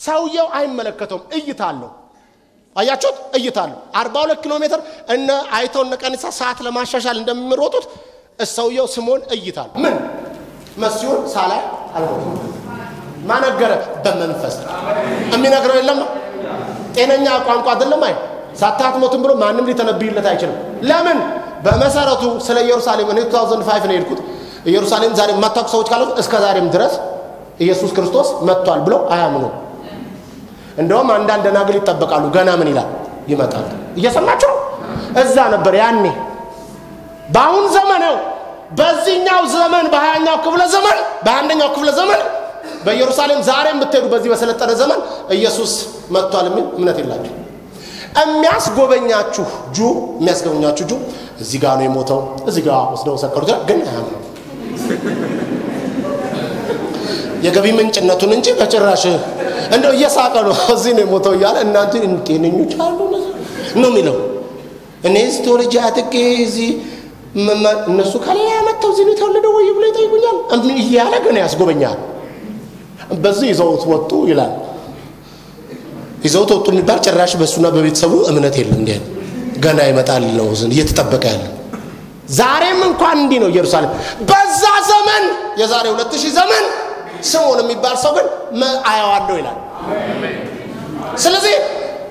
A: ሰውየው አይመለከተውም። እይታ አለው። አያችሁት? እይታ አለው። አርባ ሁለት ኪሎ ሜትር እነ አይተው እነ ቀኒሳ ሰዓት ለማሻሻል እንደሚሮጡት ሰውየው ስምዖን እይታ አለው። ምን መሲሆን ሳላይ አልሞትም ማነገረ በመንፈስ የሚነግረው የለም። ጤነኛ ቋንቋ አይደለም። አይ ሳታትሞትም ብሎ ማንም ሊተነብይለት አይችልም። ለምን? በመሰረቱ ስለ ኢየሩሳሌም እኔ 2005 ነው የሄድኩት። ኢየሩሳሌም ዛሬ የማታውቁ ሰዎች ካለ እስከ ዛሬም ድረስ ኢየሱስ ክርስቶስ መጥቷል ብለው አያምኑም። እንደውም አንዳንድ ደናግል ይጠበቃሉ። ገና ምን ይላል ይመጣል። እየሰማችሁ እዛ ነበር ያኔ። በአሁን ዘመን ነው። በዚህኛው ዘመን በሀያኛው ክፍለ ዘመን በአንደኛው ክፍለ ዘመን በኢየሩሳሌም ዛሬ የምትሄዱ በዚህ በሰለጠነ ዘመን ኢየሱስ መጥቷል የሚል እምነት የላችሁ። የሚያስጎበኛችሁ ጁ የሚያስጎበኛችሁ ጁ እዚህ ጋር ነው የሞተው፣ እዚህ ጋር ወስደው ሰቀሉት፣ ግን አያምነው የገቢ ምንጭነቱን እንጂ በጭራሽ እንደው እየሳቀ ነው። እዚህ ነው የሞተው እያለ እናንተ ጤነኞች አሉ? ነው የሚለው። እኔ ተወልጄ አድጌ እዚህ እነሱ ከሌላ መጥተው እዚህ የተወለደው ወይ ብሎ ይጠይቁኛል እያለ ግን ያስጎበኛል። በዚህ ይዘውት ወጡ ይላል። ይዘውት ወጡ የሚባል ጭራሽ በእሱና በቤተሰቡ እምነት የለም። እንዲህ ገና ይመጣል ነው እየተጠበቀ ያለ። ዛሬም እንኳን እንዲህ ነው ኢየሩሳሌም። በዛ ዘመን የዛሬ ሁለት ሺህ ዘመን ስምዖን የሚባል ሰው ግን አያዋለሁ ይላል። ስለዚህ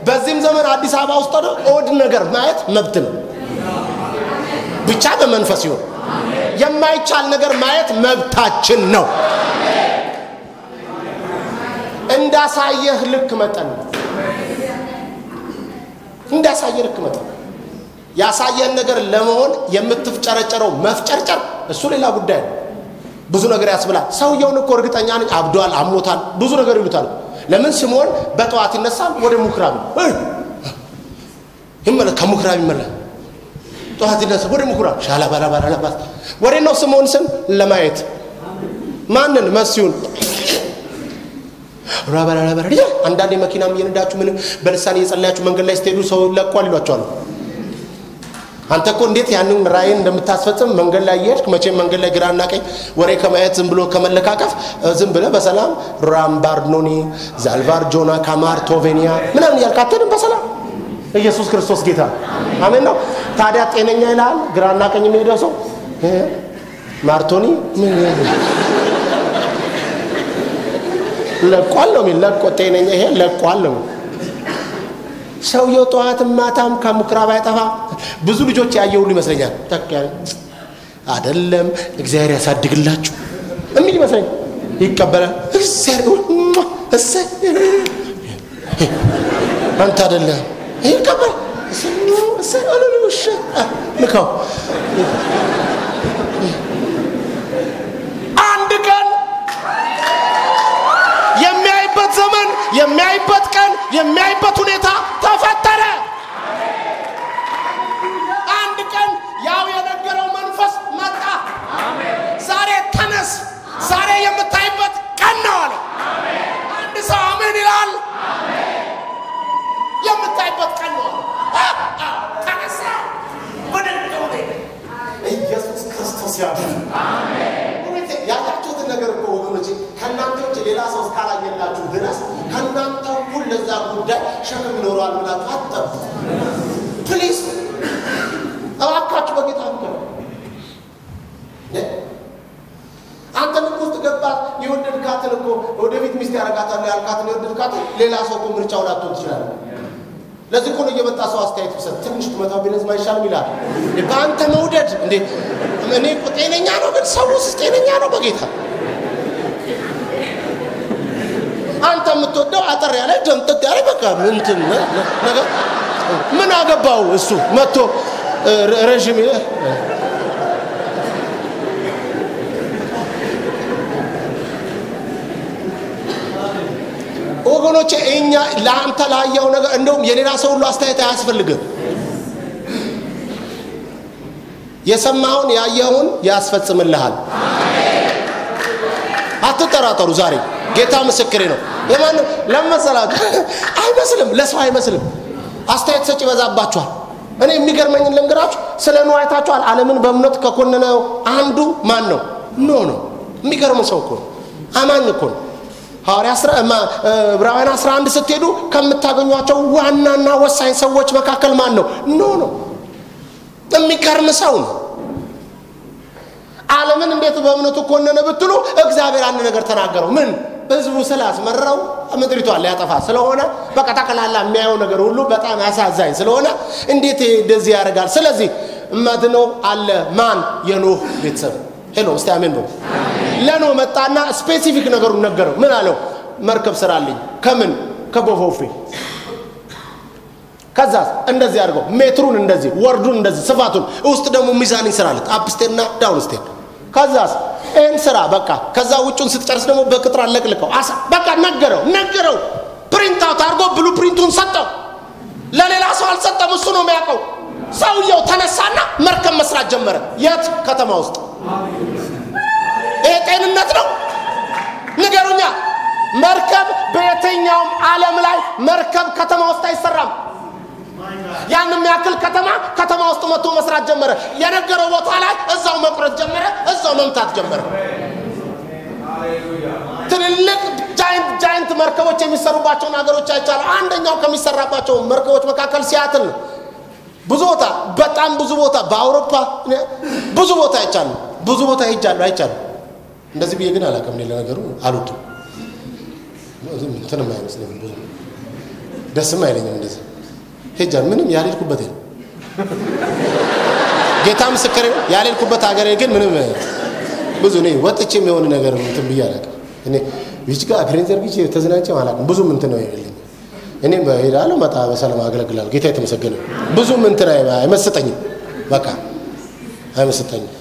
A: በዚህም ዘመን አዲስ አበባ ውስጥ ኦድ ነገር ማየት መብት ነው፣ ብቻ በመንፈስ ይሁን። የማይቻል ነገር ማየት መብታችን ነው። እንዳሳየህ ልክ መጠን ነው። እንዳሳየህ ልክ መጠን ያሳየህን ነገር ለመሆን የምትፍጨረጨረው መፍጨርጨር፣ እሱ ሌላ ጉዳይ ነው። ብዙ ነገር ያስብላል። ሰውየውን እኮ እርግጠኛ ነኝ አብዷል፣ አሞታል፣ ብዙ ነገር ይሉታል። ለምን ስምዖን በጠዋት ይነሳል፣ ወደ ምኩራብ ይመለ ከምኩራብ ይመለ ጠዋት ይነሳል፣ ወደ ምኩራብ ሻላ ባላ ባላ ለባት ወደ ነው ስምዖን ስም ለማየት። ማንን? መሲሁን። ራባራባራ አንዳንዴ መኪናም እየነዳችሁ ምንም በልሳን እየጸለያችሁ መንገድ ላይ ስትሄዱ ሰው ለቋል ይሏቸዋል። አንተ እኮ እንዴት ያንን ራእይን እንደምታስፈጽም መንገድ ላይ እየሄድክ መቼም መንገድ ላይ ግራና ቀኝ ወሬ ከማየት ዝም ብሎ ከመለካከፍ ዝም ብለህ በሰላም ራምባርኖኒ ዛልቫር ጆና ካማር ቶቬኒያ ምናምን እያልክ በሰላም። ኢየሱስ ክርስቶስ ጌታ። አሜን ነው። ታዲያ ጤነኛ ይልሃል ግራና ቀኝ የሚሄደው ሰው? ማርቶኒ? ለቋል ነው የሚል ለቆ ጤነኛ ይሄ ለቋል ነው ሰውየው ጠዋትም ማታም ከምኩራብ አይጠፋ። ብዙ ልጆች ያየ ሁሉ ይመስለኛል። አይደለም እግዚአብሔር ያሳድግላችሁ የሚል ይመስለኛል። ይቀበላል። አንተ አይደለም ይቀበላል። ንካው አንድ ቀን የሚያይበት ዘመን የሚያይበት ቀን የሚያይበት ሁኔታ ተፈጠረ። አንድ ቀን ያው የነገረው መንፈስ መጣ። ዛሬ ተነስ፣ ዛሬ የምታይበት ቀን ነው አለ። አንድ ሰው አሜን ይላል። የምታይበት ቀን ነው አለ። ተነሳ። ኢየሱስ ክርስቶስ ያድን። ያላችሁትን ነገር እኮ ወገኖች ከእናንተ ውጭ ሌላ ሰው እስካላየላችሁ ድረስ ከእናንተ እኩል ለዛ ጉዳይ ሸክም ይኖረዋል ብላችሁ አትጠብቁ። please እባካችሁ በጌታ ምክር አንተ ልብ ውስጥ ገባት የወደድካትን እኮ ወደፊት ሚስት ያረጋታለሁ ያልካትን የወደድካትን ሌላ ሰው እኮ ምርጫውን ላትሆን ትችላለ። ለዚህ እኮ ነው እየመጣ ሰው አስተያየት ብሰጥ ትንሽ ቁመታው ቢረዝም አይሻልም ይላል። በአንተ መውደድ እንዴ? እኔ ጤነኛ ነው፣ ግን ሰው ውስጥ ጤነኛ ነው በጌታ። አንተ የምትወደው አጠር ያለ ደምጠጥ ያለ በቃ እንትን ነገር ምን አገባው እሱ? መጥቶ ረዥም ወገኖቼ እኛ ለአንተ ላየው ነገር እንደውም የሌላ ሰው ሁሉ አስተያየት አያስፈልግም። የሰማውን ያየውን ያስፈጽምልሃል። አትጠራጠሩ። ዛሬ ጌታ ምስክሬ ነው። የማን ለመሰላችሁ አይመስልም፣ ለሰው አይመስልም። አስተያየት ሰጭ ይበዛባችኋል። እኔ የሚገርመኝን ልንገራችሁ። ስለ ኖህ አይታችኋል። ዓለምን በእምነት ከኮነነው አንዱ ማን ነው? ኖህ ነው። የሚገርም ሰው እኮ አማኝ እኮ ነው። ሐዋርያ ዕብራውያን 11 ስትሄዱ ከምታገኟቸው ዋናና ወሳኝ ሰዎች መካከል ማን ነው? ኖህ ነው። የሚገርም ሰው ነው። ዓለምን እንዴት በእምነቱ ኮነነ ብትሉ እግዚአብሔር አንድ ነገር ተናገረው። ምን? ህዝቡ ስላስመራው ምድሪቷን ሊያጠፋ ስለሆነ በቃ ጠቅላላ የሚያየው ነገር ሁሉ በጣም አሳዛኝ ስለሆነ እንዴት እንደዚህ ያደርጋል? ስለዚህ እማድነው አለ ማን? የኖህ ቤተሰብ hello፣ እስቲ አሜን በሉ። ለኖህ መጣና specific ነገሩን ነገረው። ምን አለው? መርከብ ስራልኝ። ከምን? ከጎፈር ከዛ እንደዚህ አድርገው። ሜትሩን እንደዚህ ወርዱን እንደዚህ ስፋቱን። ውስጥ ደግሞ ሚዛን ይስራለት upstair ና downstair ከዛስ? ይህን ስራ በቃ ከዛ ውጩን ስትጨርስ ደግሞ በቅጥር አለቅልቀው። በቃ ነገረው ነገረው። print out አድርጎ blue print ኡን ሰጠው። ለሌላ ሰው አልሰጠም እሱ ነው የሚያውቀው። ሰውየው ተነሳና መርከብ መስራት ጀመረ። የት? ከተማ ውስጥ ይሄ ጤንነት ነው ንገሩኛ መርከብ በየትኛውም ዓለም ላይ መርከብ ከተማ ውስጥ አይሰራም ያን የሚያክል ከተማ ከተማ ውስጥ መጥቶ መስራት ጀመረ። የነገረው ቦታ ላይ እዛው መቁረጥ ጀመረ፣ እዛው መምታት ጀመረ። ትልልቅ ጃይንት ጃይንት መርከቦች የሚሰሩባቸውን ሀገሮች አይቻለሁ። አንደኛው ከሚሰራባቸው መርከቦች መካከል ሲያትል ብዙ ቦታ በጣም ብዙ ቦታ በአውሮፓ ብዙ ቦታ አይቻለሁ። ብዙ ቦታ ሄጃለሁ አይቻለሁ። እንደዚህ ብዬ ግን አላውቅም። ለነገሩ አልወድም፣ እንትንም አይመስለኝም፣ ብዙ ደስም አይለኝም። እንደዚህ ሄጃለሁ። ምንም ያልሄድኩበት ጌታ ምስክር ያልሄድኩበት ሀገር ግን ምንም ብዙ እኔ ወጥቼም የሆነ ነገር እንትን ብዬ አላውቅም። እኔ ቢች ጋር እግሬን ዘርግቼ ተዝናንቼም አላውቅም። ብዙም እንትን ነው የለኝም። እኔም እሄዳለሁ፣ መጣ በሰላም አገለግላለሁ። ጌታ የተመሰገነ ብዙም እንትን አይመስጠኝም። በቃ አይመስጠኝም።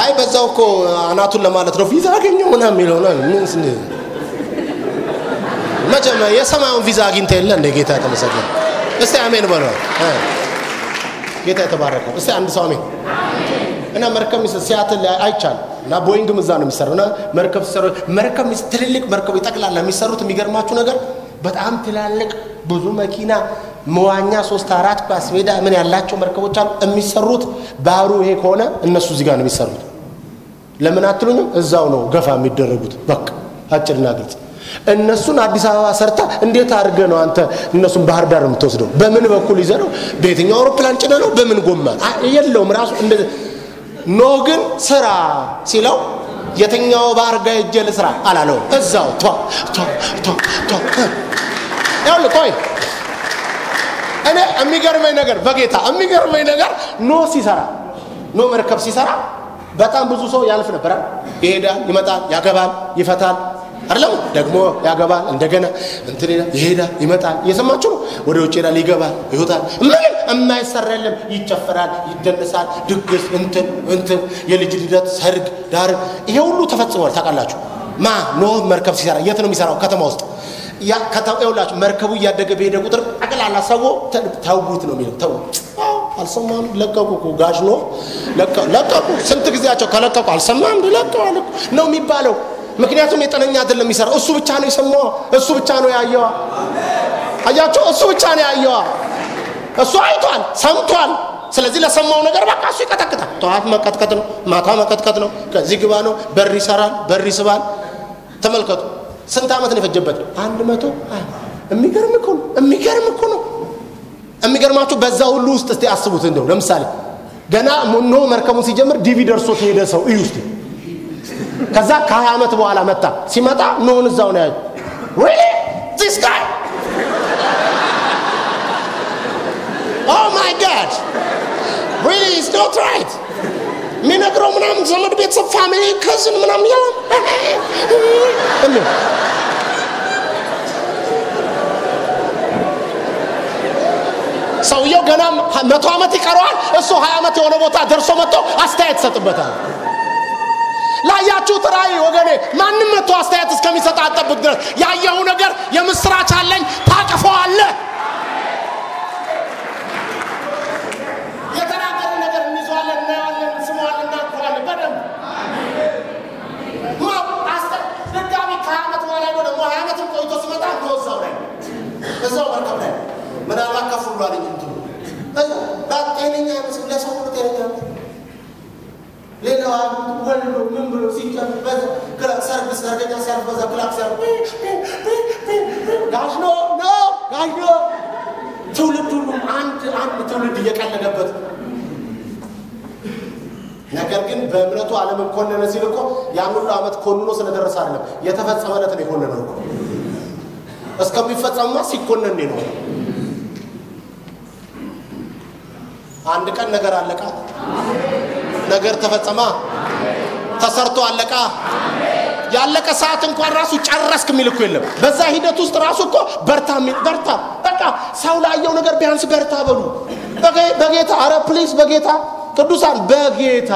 A: አይ በዛው እኮ አናቱን ለማለት ነው ቪዛ አገኘው ምናምን የሚለው መቼም የሰማዩን ቪዛ አግኝተ የለ እንደ ጌታ የተመሰገነ። እስቲ አሜን በሉ። ጌታ የተባረከ። እስቲ አንድ ሰው አሜን። እና መርከብ ሲያትል አይቻል እና ቦይንግም እዛ ነው የሚሰራው። እና መርከብ ሲሰሩ መርከብ ትልልቅ መርከብ ጠቅላላ የሚሰሩት የሚገርማችሁ ነገር በጣም ትላልቅ ብዙ መኪና መዋኛ ሶስት አራት ኳስ ሜዳ ምን ያላቸው መርከቦች አሉ የሚሰሩት። ባህሩ ይሄ ከሆነ እነሱ እዚህ ጋር ነው የሚሰሩት። ለምን አትሉኝም? እዛው ነው ገፋ የሚደረጉት። በቃ አጭርና ግልጽ። እነሱን አዲስ አበባ ሰርታ እንዴት አድርገ ነው አንተ እነሱን ባህር ዳር የምትወስደው? በምን በኩል ይዘ ነው? በየትኛው አውሮፕላን ጭነ ነው? በምን ጎማ የለውም ራሱ እንደዚህ ኖህ ግን ስራ ሲለው የትኛው ባህር ጋር ሄጄ ልስራ አላለውም። እዛው ቷ ቷ ቷ ቷ ቆይ እኔ የሚገርመኝ ነገር በጌታ የሚገርመኝ ነገር ኖህ ሲሰራ ኖህ መርከብ ሲሰራ በጣም ብዙ ሰው ያልፍ ነበረ። ይሄዳል፣ ይመጣል፣ ያገባል፣ ይፈታል አይደለም ደግሞ ያገባል፣ እንደገና እንትን ይሄዳል፣ ይመጣል። እየሰማችሁ ነው። ወደ ውጭ ይሄዳል፣ ይገባል፣ ይወጣል። ምንም የማይሰራ የለም። ይጨፈራል፣ ይደነሳል፣ ድግስ፣ እንትን እንትን፣ የልጅ ልደት፣ ሰርግ፣ ዳር፣ ይሄ ሁሉ ተፈጽሟል። ታውቃላችሁ። ማ ኖህ መርከብ ሲሰራ የት ነው የሚሰራው? ከተማ ውስጥ ያ ከተውላችሁ መርከቡ እያደገ በሄደ ቁጥር ጠቅላላ ሰው ተውት ነው የሚለው። ተው አልሰማም። ለቀቁ ጋሽ ኖህ ለቀቁ። ስንት ጊዜያቸው ከለቀቁ አልሰማም። ለቀዋል ነው የሚባለው። ምክንያቱም የጠነኛ አይደለም የሚሰራው። እሱ ብቻ ነው የሰማዋ፣ እሱ ብቻ ነው ያየዋ። አያቸው፣ እሱ ብቻ ነው ያየዋ። እሱ አይቷል፣ ሰምቷል። ስለዚህ ለሰማው ነገር በቃ እሱ ይቀጠቅጣል። ጠዋት መቀጥቀጥ ነው፣ ማታ መቀጥቀጥ ነው። ከዚህ ግባ ነው፣ በር ይሰራል፣ በር ይስባል። ተመልከቱ፣ ስንት ዓመት ነው የፈጀበት? አንድ መቶ የሚገርም እኮ ነው። የሚገርም እኮ ነው። የሚገርማችሁ በዛ ሁሉ ውስጥ እስቲ አስቡት። እንደው ለምሳሌ ገና ኖህ መርከቡን ሲጀምር DV ደርሶ ተሄደ ሰው እዩ እስቲ ከዛ ከሀያ ዓመት በኋላ መጣ። ሲመጣ ኖህን እዛው ነው ያዩ። this guy oh my god really it's not right የሚነግረው ምናምን ዘመድ ቤተሰብ family cousin ምናምን ያ ሰውየው ገና መቶ ዓመት ይቀረዋል። እሱ ሀያ ዓመት የሆነ ቦታ ደርሶ መጥቶ አስተያየት ይሰጥበታል። ላያችሁት ራእይ ወገኔ፣ ማንም መጥቶ አስተያየት እስከሚሰጥ አጠብቅ ድረስ ያየው ነገር የምስራች አለኝ ታቅፈዋለህ። የተናገረ ነገር እንይዘዋለን፣ እናየዋለን፣ እንስመዋለን፣ እናቅፈዋለን በደንብ ድጋሚ ከሀያ ዓመት በኋላ ሄዶ ደግሞ ሀያ ዓመትም ቆይቶ ሲመጣ እንደ እዛው ላይ እዛው መርከብ ላይ ምናልባት ከፍ ብሏል እንትኑ። ጤነኛ አይመስል ለሰው ጤነኛ ሌላው ወልዶ ምን ብሎ ሲጨምር ሰርግ ሰርገኛ ሲያልፍ በዛ ክላክስ ሲያልፍ ጋሽ ጋሽ ኖህ ትውልድ ሁሉም አንድ አንድ ትውልድ እየቀለደበት ነገር ግን በእምነቱ ዓለምን ኮነነ ሲል እኮ ያን ሁሉ ዓመት ኮንኖ ስለደረሰ አይደለም የተፈጸመለት ነው የኮነነው እኮ እስከሚፈጸምማ ሲኮነን ነው። አንድ ቀን ነገር አለቃ ነገር ተፈጸማ፣ ተሰርቶ አለቃ። ያለቀ ሰዓት እንኳን ራሱ ጨረስክ የሚል እኮ የለም። በዛ ሂደት ውስጥ ራሱ እኮ በርታ በርታ፣ በቃ ሰው ላየው ነገር ቢያንስ በርታ በሉ በጌታ አረ please፣ በጌታ ቅዱሳን፣ በጌታ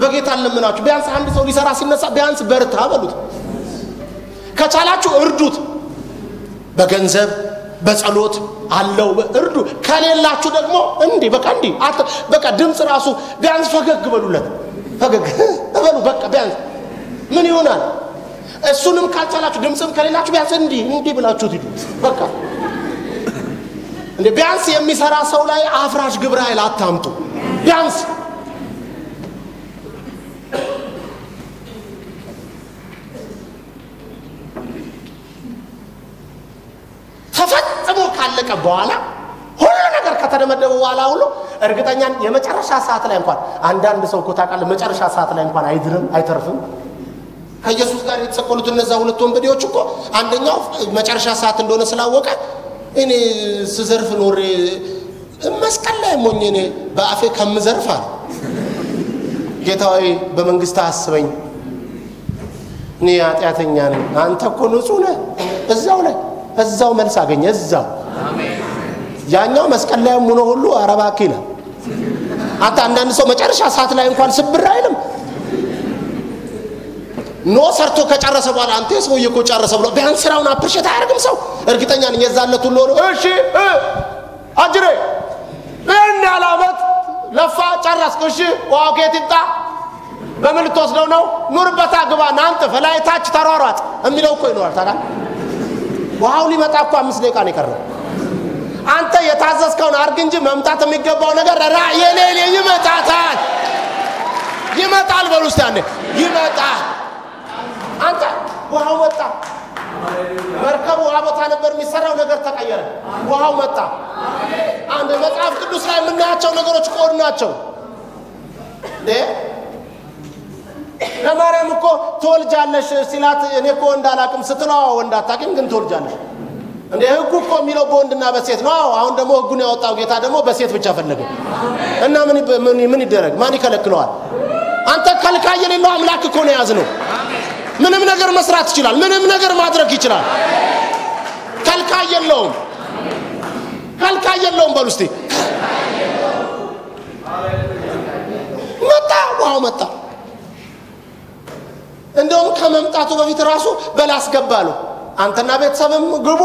A: በጌታ እንለምናችሁ። ቢያንስ አንድ ሰው ሊሰራ ሲነሳ ቢያንስ በርታ በሉት። ከቻላችሁ እርዱት፣ በገንዘብ በጸሎት አለው እርዱ። ከሌላችሁ ደግሞ እንዲህ በቃ እንዲህ በቃ ድምፅ ራሱ ቢያንስ ፈገግ በሉለት፣ ፈገግ በሉ በቃ ቢያንስ ምን ይሆናል? እሱንም ካልቻላችሁ ድምፅም ከሌላችሁ ቢያንስ እንዲህ እንዲህ ብላችሁት ሂዱ። በቃ እንደ ቢያንስ የሚሰራ ሰው ላይ አፍራሽ ግብረ ኃይል አታምጡ። ቢያንስ ካለቀ በኋላ ሁሉ ነገር ከተደመደመ በኋላ ሁሉ እርግጠኛ የመጨረሻ ሰዓት ላይ እንኳን አንዳንድ ሰው እኮ መጨረሻ ሰዓት ላይ እንኳን አይድንም አይተርፍም። ከኢየሱስ ጋር የተሰቀሉት እነዛ ሁለት ወንበዴዎች እኮ አንደኛው መጨረሻ ሰዓት እንደሆነ ስላወቀ እኔ ስዘርፍ ኖሬ መስቀል ላይ ሞኝ እኔ በአፌ ከምዘርፍ አለ ጌታ ሆይ በመንግስት አስበኝ፣ እኔ ኃጢአተኛ ነኝ። አንተ እኮ ንጹህ ነህ። እዛው ላይ እዛው መልስ አገኘ። እዛው ያኛው መስቀል ላይ ሆኖ ሁሉ አረባክ ይላል። አንተ አንዳንድ ሰው መጨረሻ ሰዓት ላይ እንኳን ስብር አይልም። ኖህ ሰርቶ ከጨረሰ በኋላ አንተ ሰውዬ እኮ ጨረሰ ብሎ ቢያንስ ስራውን appreciate አያደርግም ሰው። እርግጠኛ ነኝ የዛለት ሁሉ ሆኖ እሺ አጅሬ ይህን ያህል ዓመት ለፋ ጨረስክ፣ እሺ ውሃው ከየት? በምን ልትወስደው ነው? ኑርበታ ግባ፣ ናንተ ፈላይ ታች ተሯሯጥ የሚለው እኮ ይኖራል። ታውቃለህ፣ ውሃው ሊመጣ እኮ አምስት ደቂቃ ነው የቀረው። አንተ የታዘዝከውን አርግ እንጂ መምጣት የሚገባው ነገር ራ የሌሌ ይመጣታል፣ ይመጣል። በሉ ውስጥ ያለ ይመጣል። አንተ ውሃው መጣ። መርከቡ ውሃ ቦታ ነበር የሚሰራው፣ ነገር ተቀየረ። ውሃው መጣ። አንድ መጽሐፍ ቅዱስ ላይ የምናያቸው ነገሮች ኮድ ናቸው። ለማርያም እኮ ትወልጃለሽ ሲላት እኔ እኮ ወንድ አላቅም ስትለው ወንድ አታውቂም ግን ትወልጃለሽ እንደ ህጉ እኮ የሚለው በወንድና በሴት ነው። አሁን ደግሞ ህጉን ያወጣው ጌታ ደግሞ በሴት ብቻ ፈለገ እና ምን ይደረግ? ማን ይከለክለዋል? አንተ ከልካይ የሌለው አምላክ እኮ ነው የያዝነው። ምንም ነገር መስራት ይችላል። ምንም ነገር ማድረግ ይችላል። ከልካይ የለውም። ከልካይ የለውም። በሉ እስቲ መጣ፣ ውሃው መጣ። እንደውም ከመምጣቱ በፊት ራሱ በላስገባ ነው። አንተና ቤተሰብም ግቡ።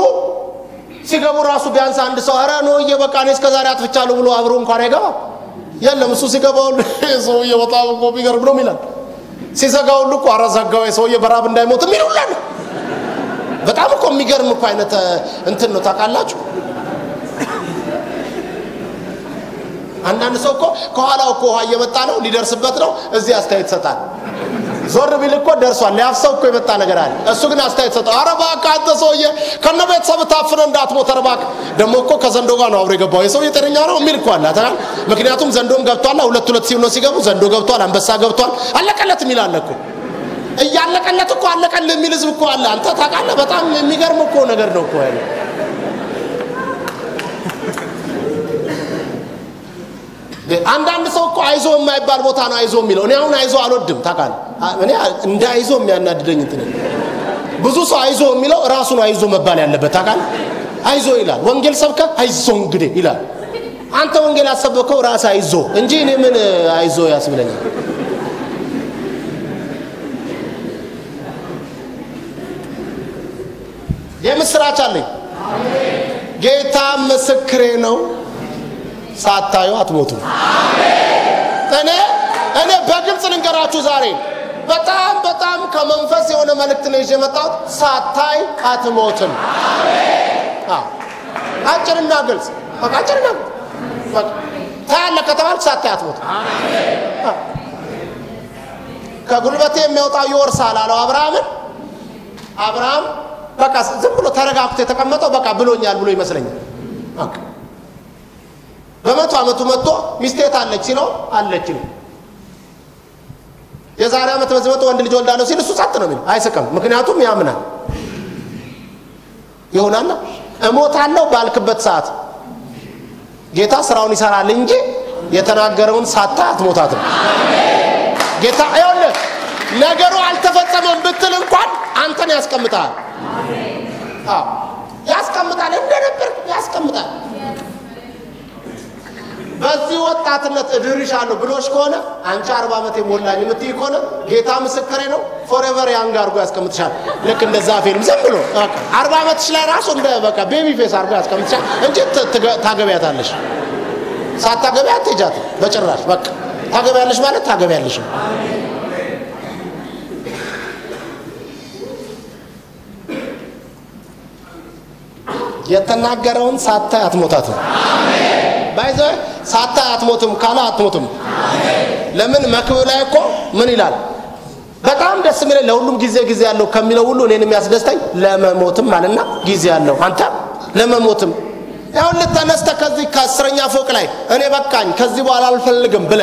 A: ሲገቡ ራሱ ቢያንስ አንድ ሰው ኧረ ነው እየበቃ እኔ እስከ ዛሬ አጥፍቻለሁ ብሎ አብሮ እንኳን አይገባም። የለም እሱ ሲገባ ሁሉ ሰውዬ በጣም እኮ ቢገርም ነው ይላል። ሲዘጋ ሁሉ እኮ ኧረ ዘጋው ሰውዬ በራብ እንዳይሞት የሚል በጣም እኮ የሚገርም እኮ አይነት እንትን ነው ታውቃላችሁ። አንዳንድ ሰው እኮ ከኋላው እኮ ውሃ እየመጣ ነው ሊደርስበት ነው፣ እዚህ አስተያየት ይሰጣል። ዞር ቢል እኮ ደርሷል። ሊያፍሰው እኮ የመጣ ነገር አለ። እሱ ግን አስተያየት ሰጠው። ኧረ አንተ ሰውዬ ከነ ቤተሰብ ታፍነ እንዳትሞት፣ ኧረ ደግሞ እኮ ከዘንዶ ጋር ነው አብሮ የገባው የሰውዬ ጤነኛ ነው የሚል እኮ አለ። ምክንያቱም ዘንዶም ገብቷል። ሁለት ሁለት ሲሆን ሲገቡ፣ ዘንዶ ገብቷል፣ አንበሳ ገብቷል። አለቀለት የሚል አለ እኮ እያለቀለት እኮ አለቀልህ የሚል ህዝብ እኮ አለ። አንተ ታውቃለህ። በጣም የሚገርም እኮ ነገር ነው እኮ ያለው። አንዳንድ ሰው እኮ አይዞ የማይባል ቦታ ነው አይዞ የሚለው። እኔ አሁን አይዞ አልወድም ታውቃለህ። እኔ እንደ አይዞ የሚያናድደኝ እንትን ብዙ ሰው አይዞ የሚለው ራሱ ነው አይዞ መባል ያለበት ታውቃለህ። አይዞ ይላል ወንጌል ሰብከ አይዞ እንግዲህ ይላል። አንተ ወንጌል ያሰበከው ራስ አይዞ እንጂ እኔ ምን አይዞ ያስብለኛል? የምስራች አለኝ። ጌታ ምስክሬ ነው። ሳታዩ አትሞቱም። እኔ እኔ በግልጽ ልንገራችሁ ዛሬ በጣም በጣም ከመንፈስ የሆነ መልእክት ነው ይዤ የመጣሁት። ሳታይ አትሞትም። አጭርና ግልጽ አጭርና በቃ ታያለህ ከተባልክ ሳታይ አትሞትም። ከጉልበቴ የሚያወጣው ይወርሳል አለው አብርሃምን። አብርሃም በቃ ዝም ብሎ ተረጋግቶ የተቀመጠው በቃ ብሎኛል ብሎ ይመስለኛል። በመቶ ዓመቱ መጥቶ ሚስቴት አለች ሲለው አለች ነው። የዛሬ ዓመት በዚህ መጥቶ ወንድ ልጅ ወልዳለሁ ሲል እሱ ጸጥ ነው የሚለው፣ አይስቅም። ምክንያቱም ያምናል። ይሆናል እሞታለሁ ባልክበት ሰዓት ጌታ ስራውን ይሰራል እንጂ የተናገረውን ሳታ አትሞታትም። ጌታ ይኸውልህ ነገሩ አልተፈጸመም ብትል እንኳን አንተን ያስቀምጣል። ያስቀምጣል፣ እንደነበር ያስቀምጣል። በዚህ ወጣትነት እድርሻለሁ ብሎሽ ከሆነ አንቺ አርባ ዓመት የሞላኝ የምትይ ከሆነ ጌታ ምስክሬ ነው forever young አድርጎ ያስቀምጥሻል። ልክ እንደዛ ፊልም ዝም ብሎ አርባ ዓመትሽ ላይ ራሱ እንደ በቃ baby face አድርጎ ያስቀምጥሻል እንጂ ታገቢያታለሽ። ሳታገቢያ አትሄጃትም በጭራሽ። በቃ ታገቢያለሽ ማለት ታገቢያለሽ የተናገረውን ሳታይ አትሞታትም። ባይዘ ሳታይ አትሞትም ካለ አትሞትም። ለምን መክብብ ላይ እኮ ምን ይላል? በጣም ደስ የሚለኝ ለሁሉም ጊዜ ጊዜ ያለው ከሚለው ሁሉ እኔን የሚያስደስተኝ ለመሞትም አለና ጊዜ ያለው አንተ ለመሞትም ያሁን ልተነስተ ከዚህ ከአስረኛ ፎቅ ላይ እኔ በቃኝ ከዚህ በኋላ አልፈልግም ብለ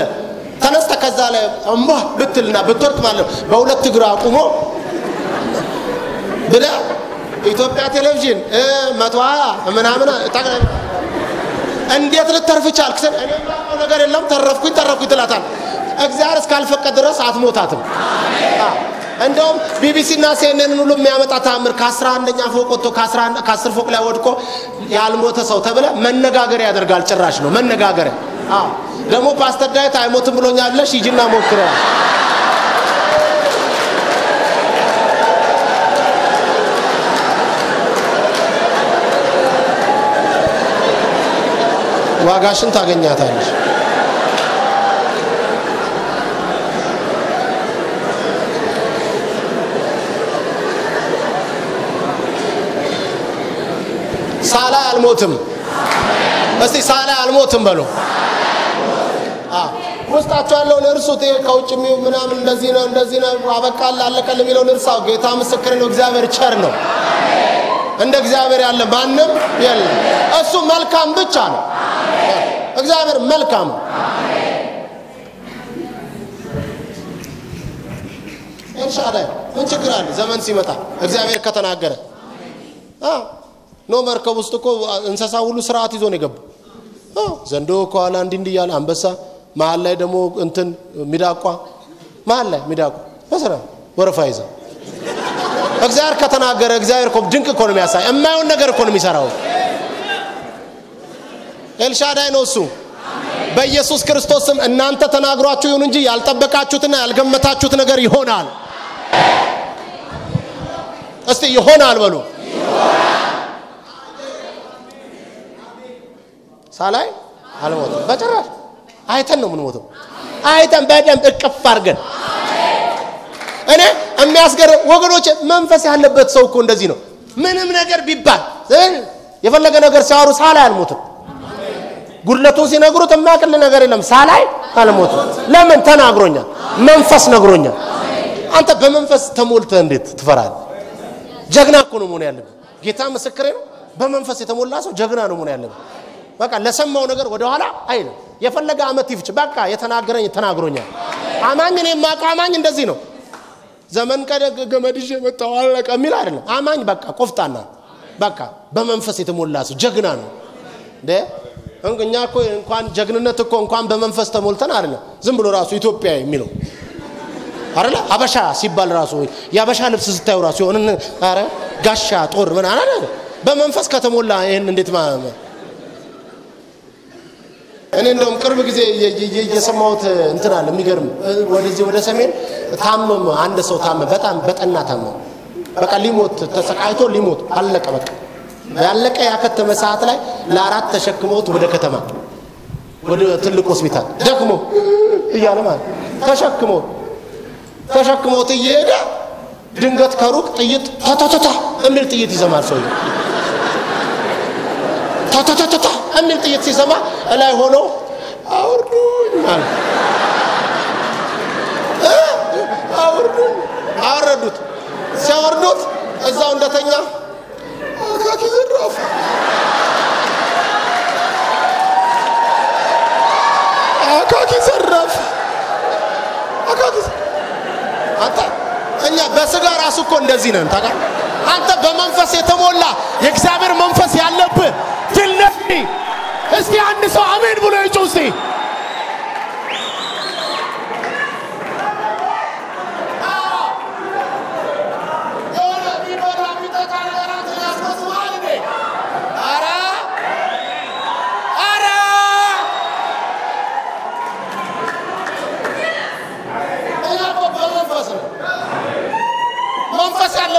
A: ተነስተ ከዛ ላይ እምቧ ብትልና ብትወርቅ ማለት በሁለት እግር አቁሞ ብለ ኢትዮጵያ ቴሌቪዥን መቶ ምናምን እንዴት ልተርፍ ቻልክ? ስል እኔ የማውቀው ነገር የለም። ተረፍኩኝ ተረፍኩኝ ትላታል። እግዚአብሔር እስካልፈቀድ ድረስ አትሞታትም። እንደውም ቢቢሲና ሲኤንኤንን ሁሉ የሚያመጣ ታምር ከአስራ አንደኛ ፎቅ ወጥቶ ከአስር ፎቅ ላይ ወድቆ ያልሞተ ሰው ተብለ መነጋገር ያደርጋል። ጭራሽ ነው መነጋገሪያ። ደግሞ ፓስተር ዳዊት አይሞትም ብሎኛል። ብለሽ ሂጂና ሞክረዋል ዋጋሽን ታገኛታለሽ። ሳላይ አልሞትም። እስቲ ሳላይ አልሞትም በሉ። ውስጣቸው ያለውን እርሱት። ከውጭ ምናምን እንደዚህ ነው እንደዚህ ነው አበቃል አለቀል የሚለውን እርሳው። ጌታ ምስክር ነው እግዚአብሔር ቸር ነው። እንደ እግዚአብሔር ያለ ማንም የለም። እሱ መልካም ብቻ ነው እግዚአብሔር መልካም ነው። ኤልሻዳይ ምን ችግር አለ? ዘመን ሲመጣ እግዚአብሔር ከተናገረ። ኖ መርከብ ውስጥ እኮ እንስሳ ሁሉ ስርዓት ይዞ ነው የገቡ ዘንዶ ከኋላ እንዲህ እንዲህ እያለ አንበሳ መሀል ላይ ደግሞ እንትን ሚዳቋ መሀል ላይ ሚዳቋ በስራ ወረፋ ይዘ እግዚአብሔር ከተናገረ እግዚአብሔር ድንቅ እኮ ነው የሚያሳይ። የማየውን ነገር እኮ ነው የሚሰራው ኤልሻዳይ ነው እሱ። በኢየሱስ ክርስቶስ ስም እናንተ ተናግሯችሁ ይሁን እንጂ ያልጠበቃችሁትና ያልገመታችሁት ነገር ይሆናል። እስቲ ይሆናል በሉ። ሳላይ አልሞትም በጭራሽ አይተን ነው የምንሞተው። አይተን በደንብ እቅፍ አድርገን። እኔ የሚያስገርም ወገኖች መንፈስ ያለበት ሰው እኮ እንደዚህ ነው። ምንም ነገር ቢባል የፈለገ ነገር ሲያወሩ ሳላይ አልሞትም ጉድለቱን ሲነግሩት የሚያቅል ነገር የለም። ሳላይ አልሞትም ለምን? ተናግሮኛል። መንፈስ ነግሮኛል። አንተ በመንፈስ ተሞልተ እንዴት ትፈራል ጀግና እኮ ነው መሆን ያለብን ጌታ ምስክሬ ነው። በመንፈስ የተሞላ ሰው ጀግና ነው መሆን ያለብን በቃ ለሰማው ነገር ወደኋላ አይልም። የፈለገ አመት ይፍች በቃ የተናገረኝ ተናግሮኛል። አማኝ እኔ የማውቀው አማኝ እንደዚህ ነው። ዘመን ቀደግ ገመድ ይዤ መጣሁ አለቀ የሚል አይደለም። አማኝ በቃ ቆፍጣና። በቃ በመንፈስ የተሞላ ሰው ጀግና ነው። እንዴ እኛ እኮ እንኳን ጀግንነት እኮ እንኳን በመንፈስ ተሞልተን አይደለም። ዝም ብሎ ራሱ ኢትዮጵያ የሚለው አረለ አበሻ ሲባል ራሱ የአበሻ ልብስ ስታዩ ራሱ የሆነ አረ ጋሻ ጦር ምን አረ በመንፈስ ከተሞላ ይህን እንዴት እኔ እንደውም ቅርብ ጊዜ የሰማሁት እንትን አለ የሚገርም ወደዚህ ወደ ሰሜን ታመመ አንድ ሰው ታመ በጣም በጠና ታመመ። በቃ ሊሞት ተሰቃይቶ ሊሞት አለቀ በቃ ያለቀ ያከተመ ሰዓት ላይ ለአራት ተሸክመውት ወደ ከተማ ወደ ትልቅ ሆስፒታል ደግሞ እያለ ማለት ተሸክመውት ተሸክመውት እየሄደ ድንገት ከሩቅ ጥይት ታታታታ የሚል ጥይት ይሰማል ሰው ታታታታ የሚል ጥይት ሲሰማ እላይ ሆኖ አውርዱኝ አለ። አውርዱኝ አወረዱት ሲያወርዱት እዛው እንደተኛ አካኪ ዘራፍ አካኪ ዘራፍ አካኪ አንተ እኛ በስጋ ራሱ እኮ እንደዚህ ነን ታውቃ አንተ በመንፈስ የተሞላ የእግዚአብሔር መንፈስ ያለብህ ድል እስቲ አንድ ሰው አሜን ብሎ ይጩ እስቲ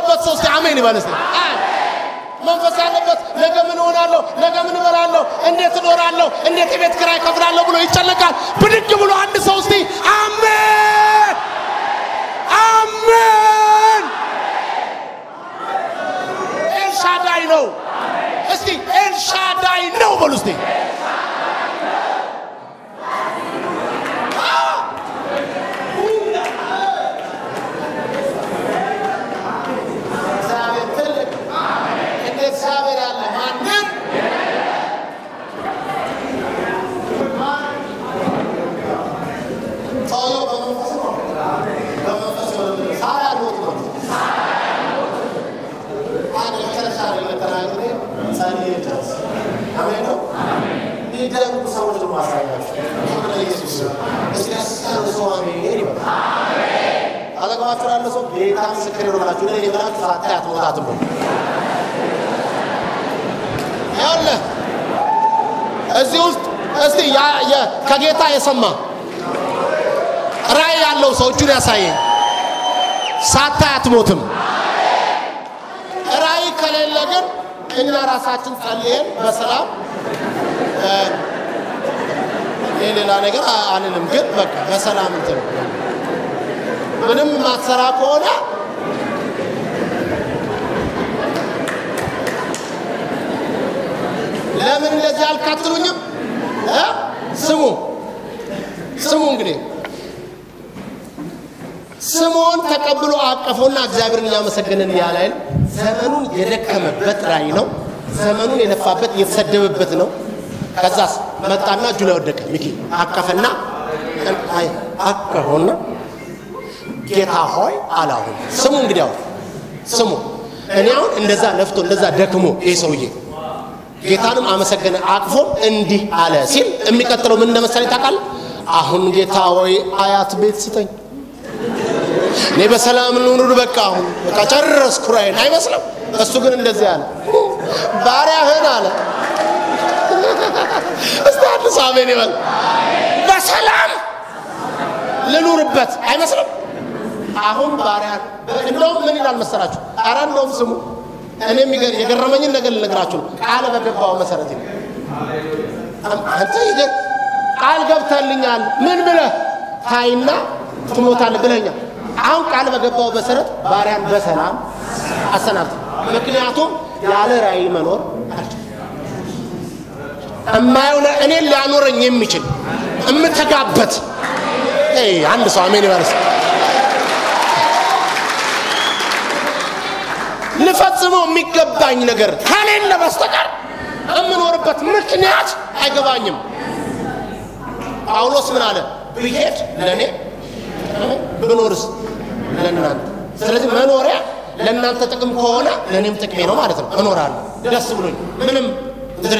A: ያለበት ሰው እስቲ አሜን ይበል እስቲ። መንፈስ ያለበት ነገ ምን ሆናለሁ፣ ነገ ምን እበላለሁ፣ እንዴት እኖራለሁ፣ እንዴት የቤት ኪራይ ከፍላለሁ ብሎ ይጨነቃል። ብድግ ብሎ አንድ ሰው እስቲ አሜን! አሜን። ኤልሻዳይ ነው። እስቲ ኤልሻዳይ ነው በሉ እስቲ ሰውየው በመንፈስ ነው በመንፈስ ነው ሳያልሞት ነው አንድ መጨረሻ ላይ መተናገሬ ጸልዬ አሜን ነው የሚደረጉ ሰዎች ነው ማሳያቸው ኢየሱስ እስኪ ያስቀሩ ሰው አሜን አጠገባችሁ ላለ ሰው ጌታ ምስክር ይሆናችሁ ነ የበላችሁ ሳታያት መውጣት ነው ያለ እዚህ ውስጥ እስቲ ከጌታ የሰማ ራእይ ያለው ሰው እጁን ያሳየኝ። ሳታይ አትሞትም። ራእይ ከሌለ ግን እኛ ራሳችን ጸልየን በሰላም እ፣ የሌላ ነገር አልልም፣ ግን በቃ በሰላም እንትን ምንም ማትሰራ ከሆነ ለምን እንደዚህ አልካትሉኝም? ስሙ ስሙ እንግዲህ ስምዖን ተቀብሎ አቀፈውና እግዚአብሔርን እያመሰገነን ያለ አይደል? ዘመኑን የደከመበት ራእይ ነው። ዘመኑን የለፋበት የተሰደበበት ነው። ከዛስ መጣና እጁ ላይ ወደቀ። ሚኪ አቀፈና አቀፈውና ጌታ ሆይ አላሁን ስሙ እንግዲህ አሁን ስሙ እኔ አሁን እንደዛ ለፍቶ እንደዛ ደክሞ ይህ ሰውዬ ጌታንም አመሰገነ አቅፎ እንዲህ አለ ሲል የሚቀጥለው ምን እንደመሰለኝ ታውቃለህ? አሁን ጌታ ሆይ አያት ቤት ስጠኝ እኔ በሰላም ልኑር፣ በቃ አሁን በቃ ጨረስኩ ራእይን አይመስልም? እሱ ግን እንደዚህ አለ፣ ባሪያህን አለ። እስቲ ሰው አሜን ይበል። በሰላም ልኑርበት አይመስልም? አሁን ባሪያህን እንደውም ምን ይላል መሰላችሁ? ኧረ እንደውም ስሙ፣ እኔ የሚገር የገረመኝን ነገር ልነግራችሁ ነው። ቃል በገባው መሰረት ይላል። አንተ ቃል ገብተልኛል። ምን ብለህ ታይና ትሞታለህ ብለኛል። አሁን ቃል በገባው መሰረት ባሪያን በሰላም አሰናብት። ምክንያቱም ያለ ራእይ መኖር እማየው እኔን ሊያኖረኝ የሚችል እምተጋበት አንድ ሰው አሜን ይበርስ። ልፈጽመው የሚገባኝ ነገር ከሌለ በስተቀር የምኖርበት ምክንያት አይገባኝም። ጳውሎስ ምን አለ? ብሄድ ለእኔ ብኖርስ ለእናንተ። ስለዚህ መኖሪያ ለእናንተ ጥቅም ከሆነ ለእኔም ጥቅሜ ነው ማለት ነው። እኖራለሁ ደስ ብሎኝ ምንም እንትን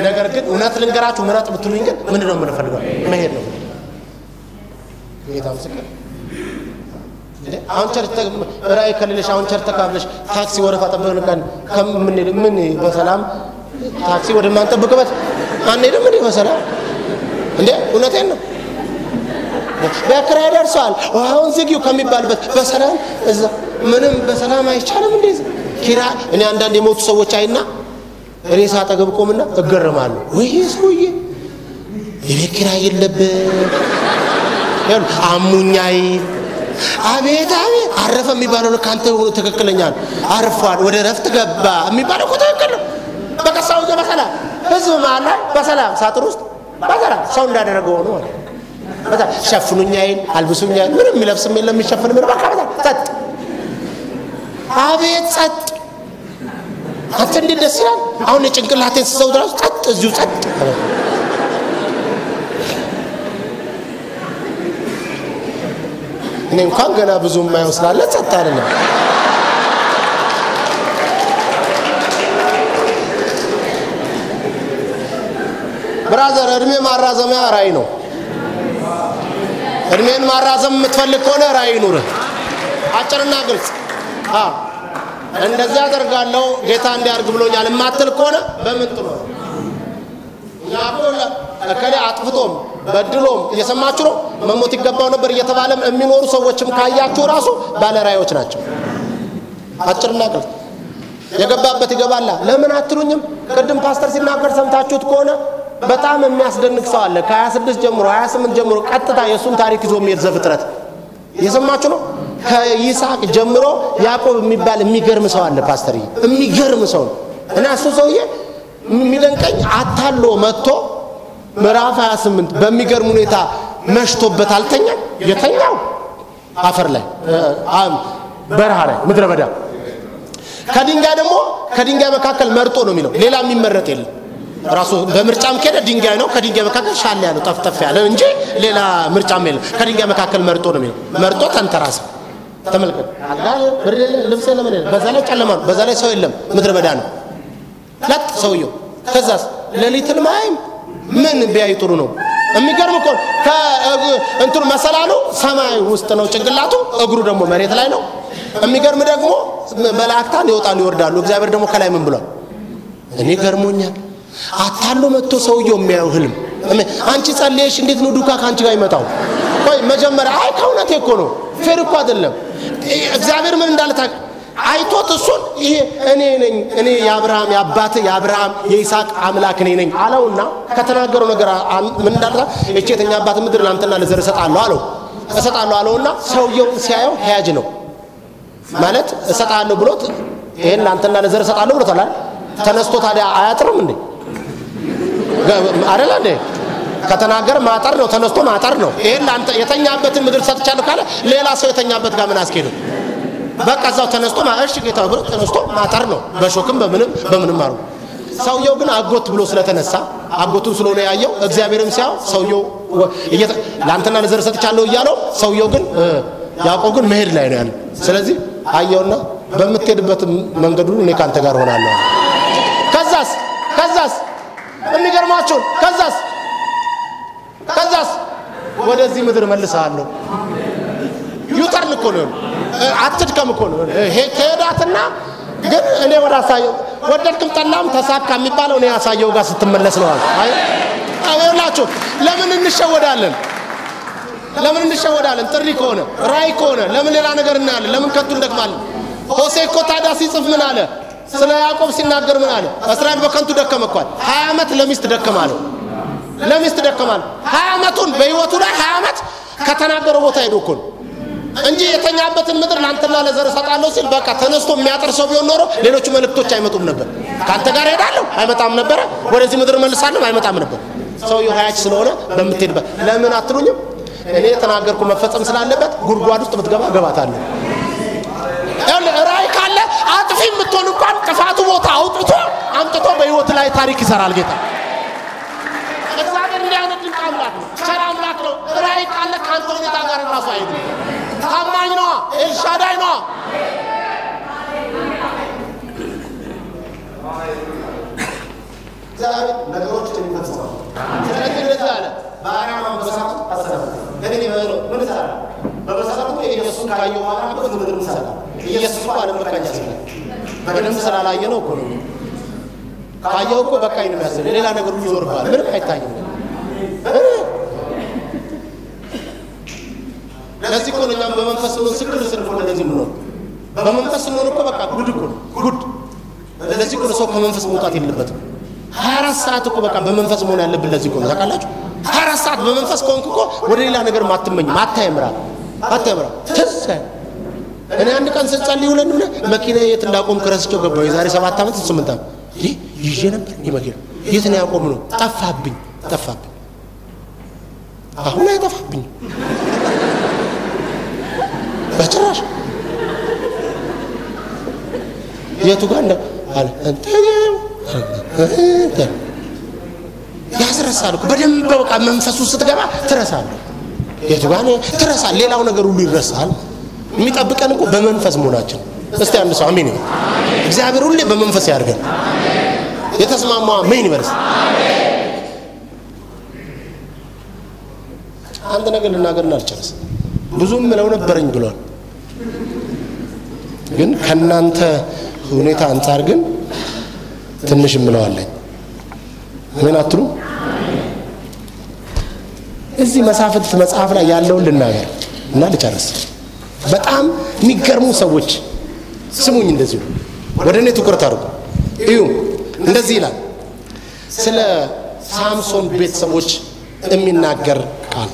A: ነገር ግን እውነት ልንገራችሁ ምረጥ ብትሉኝ ግን ምንድን ነው የምንፈልገው? መሄድ ነው። ጌታ ምስክር አሁን church ራእይ ከሌለሽ አሁን church ተካፍለሽ ታክሲ ወረፋ ጠብቀን ቀን ከምንሄድ ምን በሰላም ታክሲ ወደማንጠብቅበት አንሄድም እንዴ? በሰላም እንዴ እውነቴን ነው። በክራይ ደርሷል አሁን ዝጊው ከሚባልበት በሰላም እዛ ምንም በሰላም አይቻልም። እንዴ ኪራ እኔ አንዳንድ የሞቱ ሰዎች አይና ሬሳ አጠገብ ቆምና እገረማለሁ። ወይ ሰውዬ የቤት ኪራይ የለበት አሙኛይ አቤት አቤት አረፈ የሚባለው ልክ አንተ ትክክለኛ አርፏል ወደ ረፍት ገባ የሚባለው እኮ ትክክል ነው። በቃ ሰው በሰላም ህዝብ መሀል ላይ በሰላም ሳጥር ውስጥ በሰላም ሰው እንዳደረገ ሆኖ ማለት አይል አልብሱኝ አይል ምንም የሚለብስም የለም የሚሸፍን ምን በቃ በዛ ጸጥ። አቤት ጸጥ። አንተ እንዴት ደስ ይላል? አሁን የጭንቅላቴን ስሰው ድረስ ጸጥ እዚሁ ጸጥ እኔ እንኳን ገና ብዙ የማየው ስላለ ጸጥ አይደለም። ብራዘር እድሜ ማራዘሚያ ራእይ ነው እድሜን ማራዘም የምትፈልግ ከሆነ ራእይ ይኑርህ። አጭርና ግልጽ። እንደዚህ አደርጋለሁ ጌታ እንዲያርግ ብሎኛል የማትል ከሆነ በምን ለ- እከሌ አጥፍቶም በድሎም እየሰማችሁ ነው መሞት ይገባው ነበር እየተባለም የሚኖሩ ሰዎችም ካያችሁ ራሱ ባለ ራእዮች ናቸው። አጭርና ግልጽ። የገባበት ይገባላ። ለምን አትሉኝም? ቅድም ፓስተር ሲናገር ሰምታችሁት ከሆነ በጣም የሚያስደንቅ ሰው አለ። ከ26 ጀምሮ 28 ጀምሮ ቀጥታ የእሱን ታሪክ ይዞ የሚሄድ ዘፍጥረት እየሰማችሁ ነው። ከይስሐቅ ጀምሮ ያዕቆብ የሚባል የሚገርም ሰው አለ። ፓስተር የሚገርም ሰው ነው እና እሱ ሰውዬ የሚደንቀኝ አታሎ መጥቶ ምዕራፍ 28 በሚገርም ሁኔታ መሽቶበት አልተኛም። የተኛው አፈር ላይ በረሃ ላይ ምድረ በዳ ከድንጋይ ደግሞ ከድንጋይ መካከል መርጦ ነው የሚለው። ሌላ የሚመረጥ የለም። ራሱ በምርጫም ከሄደ ድንጋይ ነው። ከድንጋይ መካከል ሻል ያለው ጠፍጠፍ ያለ እንጂ ሌላ ምርጫም የለም። ከድንጋይ መካከል መርጦ ነው የሚለው። መርጦ ተንተራሰ። ተመልከት። ልብስ የለ፣ ምን የለ። በዛ ላይ ጨለማ ነው። በዛ ላይ ሰው የለም። ምድረ በዳ ነው። ለጥ ሰውየው። ከዛስ ሌሊትን ማይም ምን ቢያይ ጥሩ ነው? የሚገርም እኮ እንትኑ መሰላሉ ሰማይ ውስጥ ነው ጭንቅላቱ፣ እግሩ ደግሞ መሬት ላይ ነው። የሚገርም ደግሞ መላእክታን ይወጣሉ ይወርዳሉ። እግዚአብሔር ደግሞ ከላይ ምን ብሏል? እኔ ገርሞኛል። አታሎ መጥቶ ሰውየው የሚያየው ህልም አንቺ ጸልየሽ እንዴት ነው ዱካክ አንቺ ጋር የመጣው? ቆይ መጀመሪያ አይ ከእውነቴ እኮ ነው fair እኮ አይደለም። እግዚአብሔር ምን እንዳለ ታውቅ አይቶት እሱን ይሄ እኔ ነኝ እኔ የአብርሃም የአባት የአብርሃም የይስሐቅ አምላክ እኔ ነኝ አለውና ከተናገረው ነገር ምን እንዳለ እቺ የተኛባት ምድር ለአንተና ለዘር እሰጣለሁ አለው እሰጣለሁ አለውና ሰውየው ሲያየው ሄያጅ ነው ማለት እሰጣለሁ ብሎት ይሄን ለአንተና ለዘር እሰጣለሁ ብሎታል። ተነስቶ ታዲያ አያጥርም እንዴ? አይደለ እንዴ? ከተናገር ማጠር ነው፣ ተነስቶ ማጠር ነው። ይሄን ለአንተ የተኛበትን ምድር ሰጥቻለሁ ካለ ሌላ ሰው የተኛበት ጋር ምን አስኬደው? በቃ እዛው ተነስቶ እሺ ጌታ ብሎ ተነስቶ ማጠር ነው። በሾክም በምንም በምንም አሩ ሰውየው ግን አጎት ብሎ ስለተነሳ አጎቱን ስለሆነ ያየው እግዚአብሔርም ሲያየው ሰውየው ለአንተና ለዘር ሰጥቻለሁ እያለው ሰውየው ግን ያዕቆብ ግን መሄድ ላይ ነው ያለው። ስለዚህ አየውና በምትሄድበት መንገድ ሁሉ እኔ ካንተ ጋር ሆናለሁ። ከዛስ ከዛስ የሚገርማችሁን ከዛስ ከዛስ ወደዚህ ምድር መልሰሃለሁ። U-turn እኮ ነው አትድከም እኮ ነው ከሄዳትና ግን እኔ ወደ አሳየው ወደድክም ጠላም ተሳካ የሚባለው እኔ ያሳየው ጋር ስትመለስ ነው። አይ አይላችሁ ለምን እንሸወዳለን? ለምን እንሸወዳለን? ጥሪ ከሆነ ራእይ ከሆነ ለምን ሌላ ነገር እናያለን? ለምን ከንቱ እንደክማለን? ሆሴ እኮ ታዲያ ሲጽፍ ምን አለ? ስለ ያዕቆብ ሲናገር ምን አለ? እስራኤል በከንቱ ደከመ እኳል ሀያ ዓመት ለሚስት ደከማለ ለሚስት ደከማለ ሀያ ዓመቱን በህይወቱ ላይ ሀያ ዓመት ከተናገረው ቦታ ሄዶ እኮ ነው እንጂ የተኛበትን ምድር ለአንተና ለዘር እሰጣለሁ ሲል በቃ ተነስቶ የሚያጠር ሰው ቢሆን ኖሮ ሌሎቹ መልእክቶች አይመጡም ነበር። ከአንተ ጋር ሄዳለሁ አይመጣም ነበረ። ወደዚህ ምድር መልሳለሁ አይመጣም ነበር። ሰውየው ሀያች ስለሆነ በምትሄድበት ለምን አትሉኝም? እኔ የተናገርኩ መፈጸም ስላለበት ጉድጓድ ውስጥ ብትገባ እገባታለሁ። አጥፊ የምትሆን እንኳን ጥፋቱ ቦታ አውጥቶ አምጥቶ በህይወት ላይ ታሪክ ይሰራል ጌታ። እግዚአብሔር እንዲህ ድንቅ አምላክ ነው፣ ቸር አምላክ ነው። ራእይ ካለ ከአንተ ሁኔታ ጋር ራሱ አይሄድም። ታማኝ ነዋ፣ ኤልሻዳይ ነዋ። እግዚአብሔር ነገሮችን ይፈጽማል። ስለዚህ እንደዚህ አለ በአርያም በመሳቱ አሰናበተ። እኔ ምን እሰራለሁ? በመሰረቱ ኢየሱስን ካየሁ በኋላ ምድር ምሰራ ኢየሱስ በቃኝ ያስብላል። በደንብ ስላላየ ነው እኮ ነው። ካየው እኮ በቃኝ ነው የሚያስብ ሌላ ነገር ይዞርባል። ምንም አይታይም። ለዚህ እኮ ነው እኛም በመንፈስ ስንሆን ስክር ስንሆን እንደዚህ ምንሆን በመንፈስ ስንሆን እኮ በቃ ጉድ እኮ ነው ጉድ። ለዚህ እኮ ነው ሰው ከመንፈስ መውጣት የለበትም። ሀያ አራት ሰዓት እኮ በቃ በመንፈስ መሆን ያለብን ለዚህ እኮ ነው ታውቃላችሁ። ሀያ አራት ሰዓት በመንፈስ ከሆንክ እኮ ወደ ሌላ ነገር አትመኝም፣ አታይምራ አታይምራ ትዝ እኔ አንድ ቀን ስጸልይ ውለን ብለ መኪና የት እንዳቆም ረስቼው ገባሁ። የዛሬ ሰባት ዓመት ስምንት ዓመት ይዤ ነበር እንዲህ መኪና የት ነው ያቆም ነው ጠፋብኝ፣ ጠፋብኝ። አሁን አይጠፋብኝ በጭራሽ የቱ ጋር እንደ ያስረሳል በደንብ በቃ መንፈሱ ስትገባ ትረሳለህ። የቱ ጋር ትረሳል። ሌላው ነገር ሁሉ ይረሳል። የሚጠብቀን እኮ በመንፈስ መሆናችን። እስቲ አንድ ሰው አሜን እግዚአብሔር ሁሌ በመንፈስ ያድርገን። የተስማማ ምን ይበልስ? አንድ ነገር ልናገርና አልጨርስ። ብዙም ምለው ነበረኝ ብሏል። ግን ከእናንተ ሁኔታ አንጻር ግን ትንሽ እምለዋለኝ። ምን አትሉ? እዚህ መሳፍንት መጽሐፍ ላይ ያለውን ልናገር እና ልጨርስ። በጣም የሚገርሙ ሰዎች ስሙኝ። እንደዚሁ ወደ እኔ ትኩረት አድርጉ። እዩ፣ እንደዚህ ይላል ስለ ሳምሶን ቤተሰቦች የሚናገር ቃል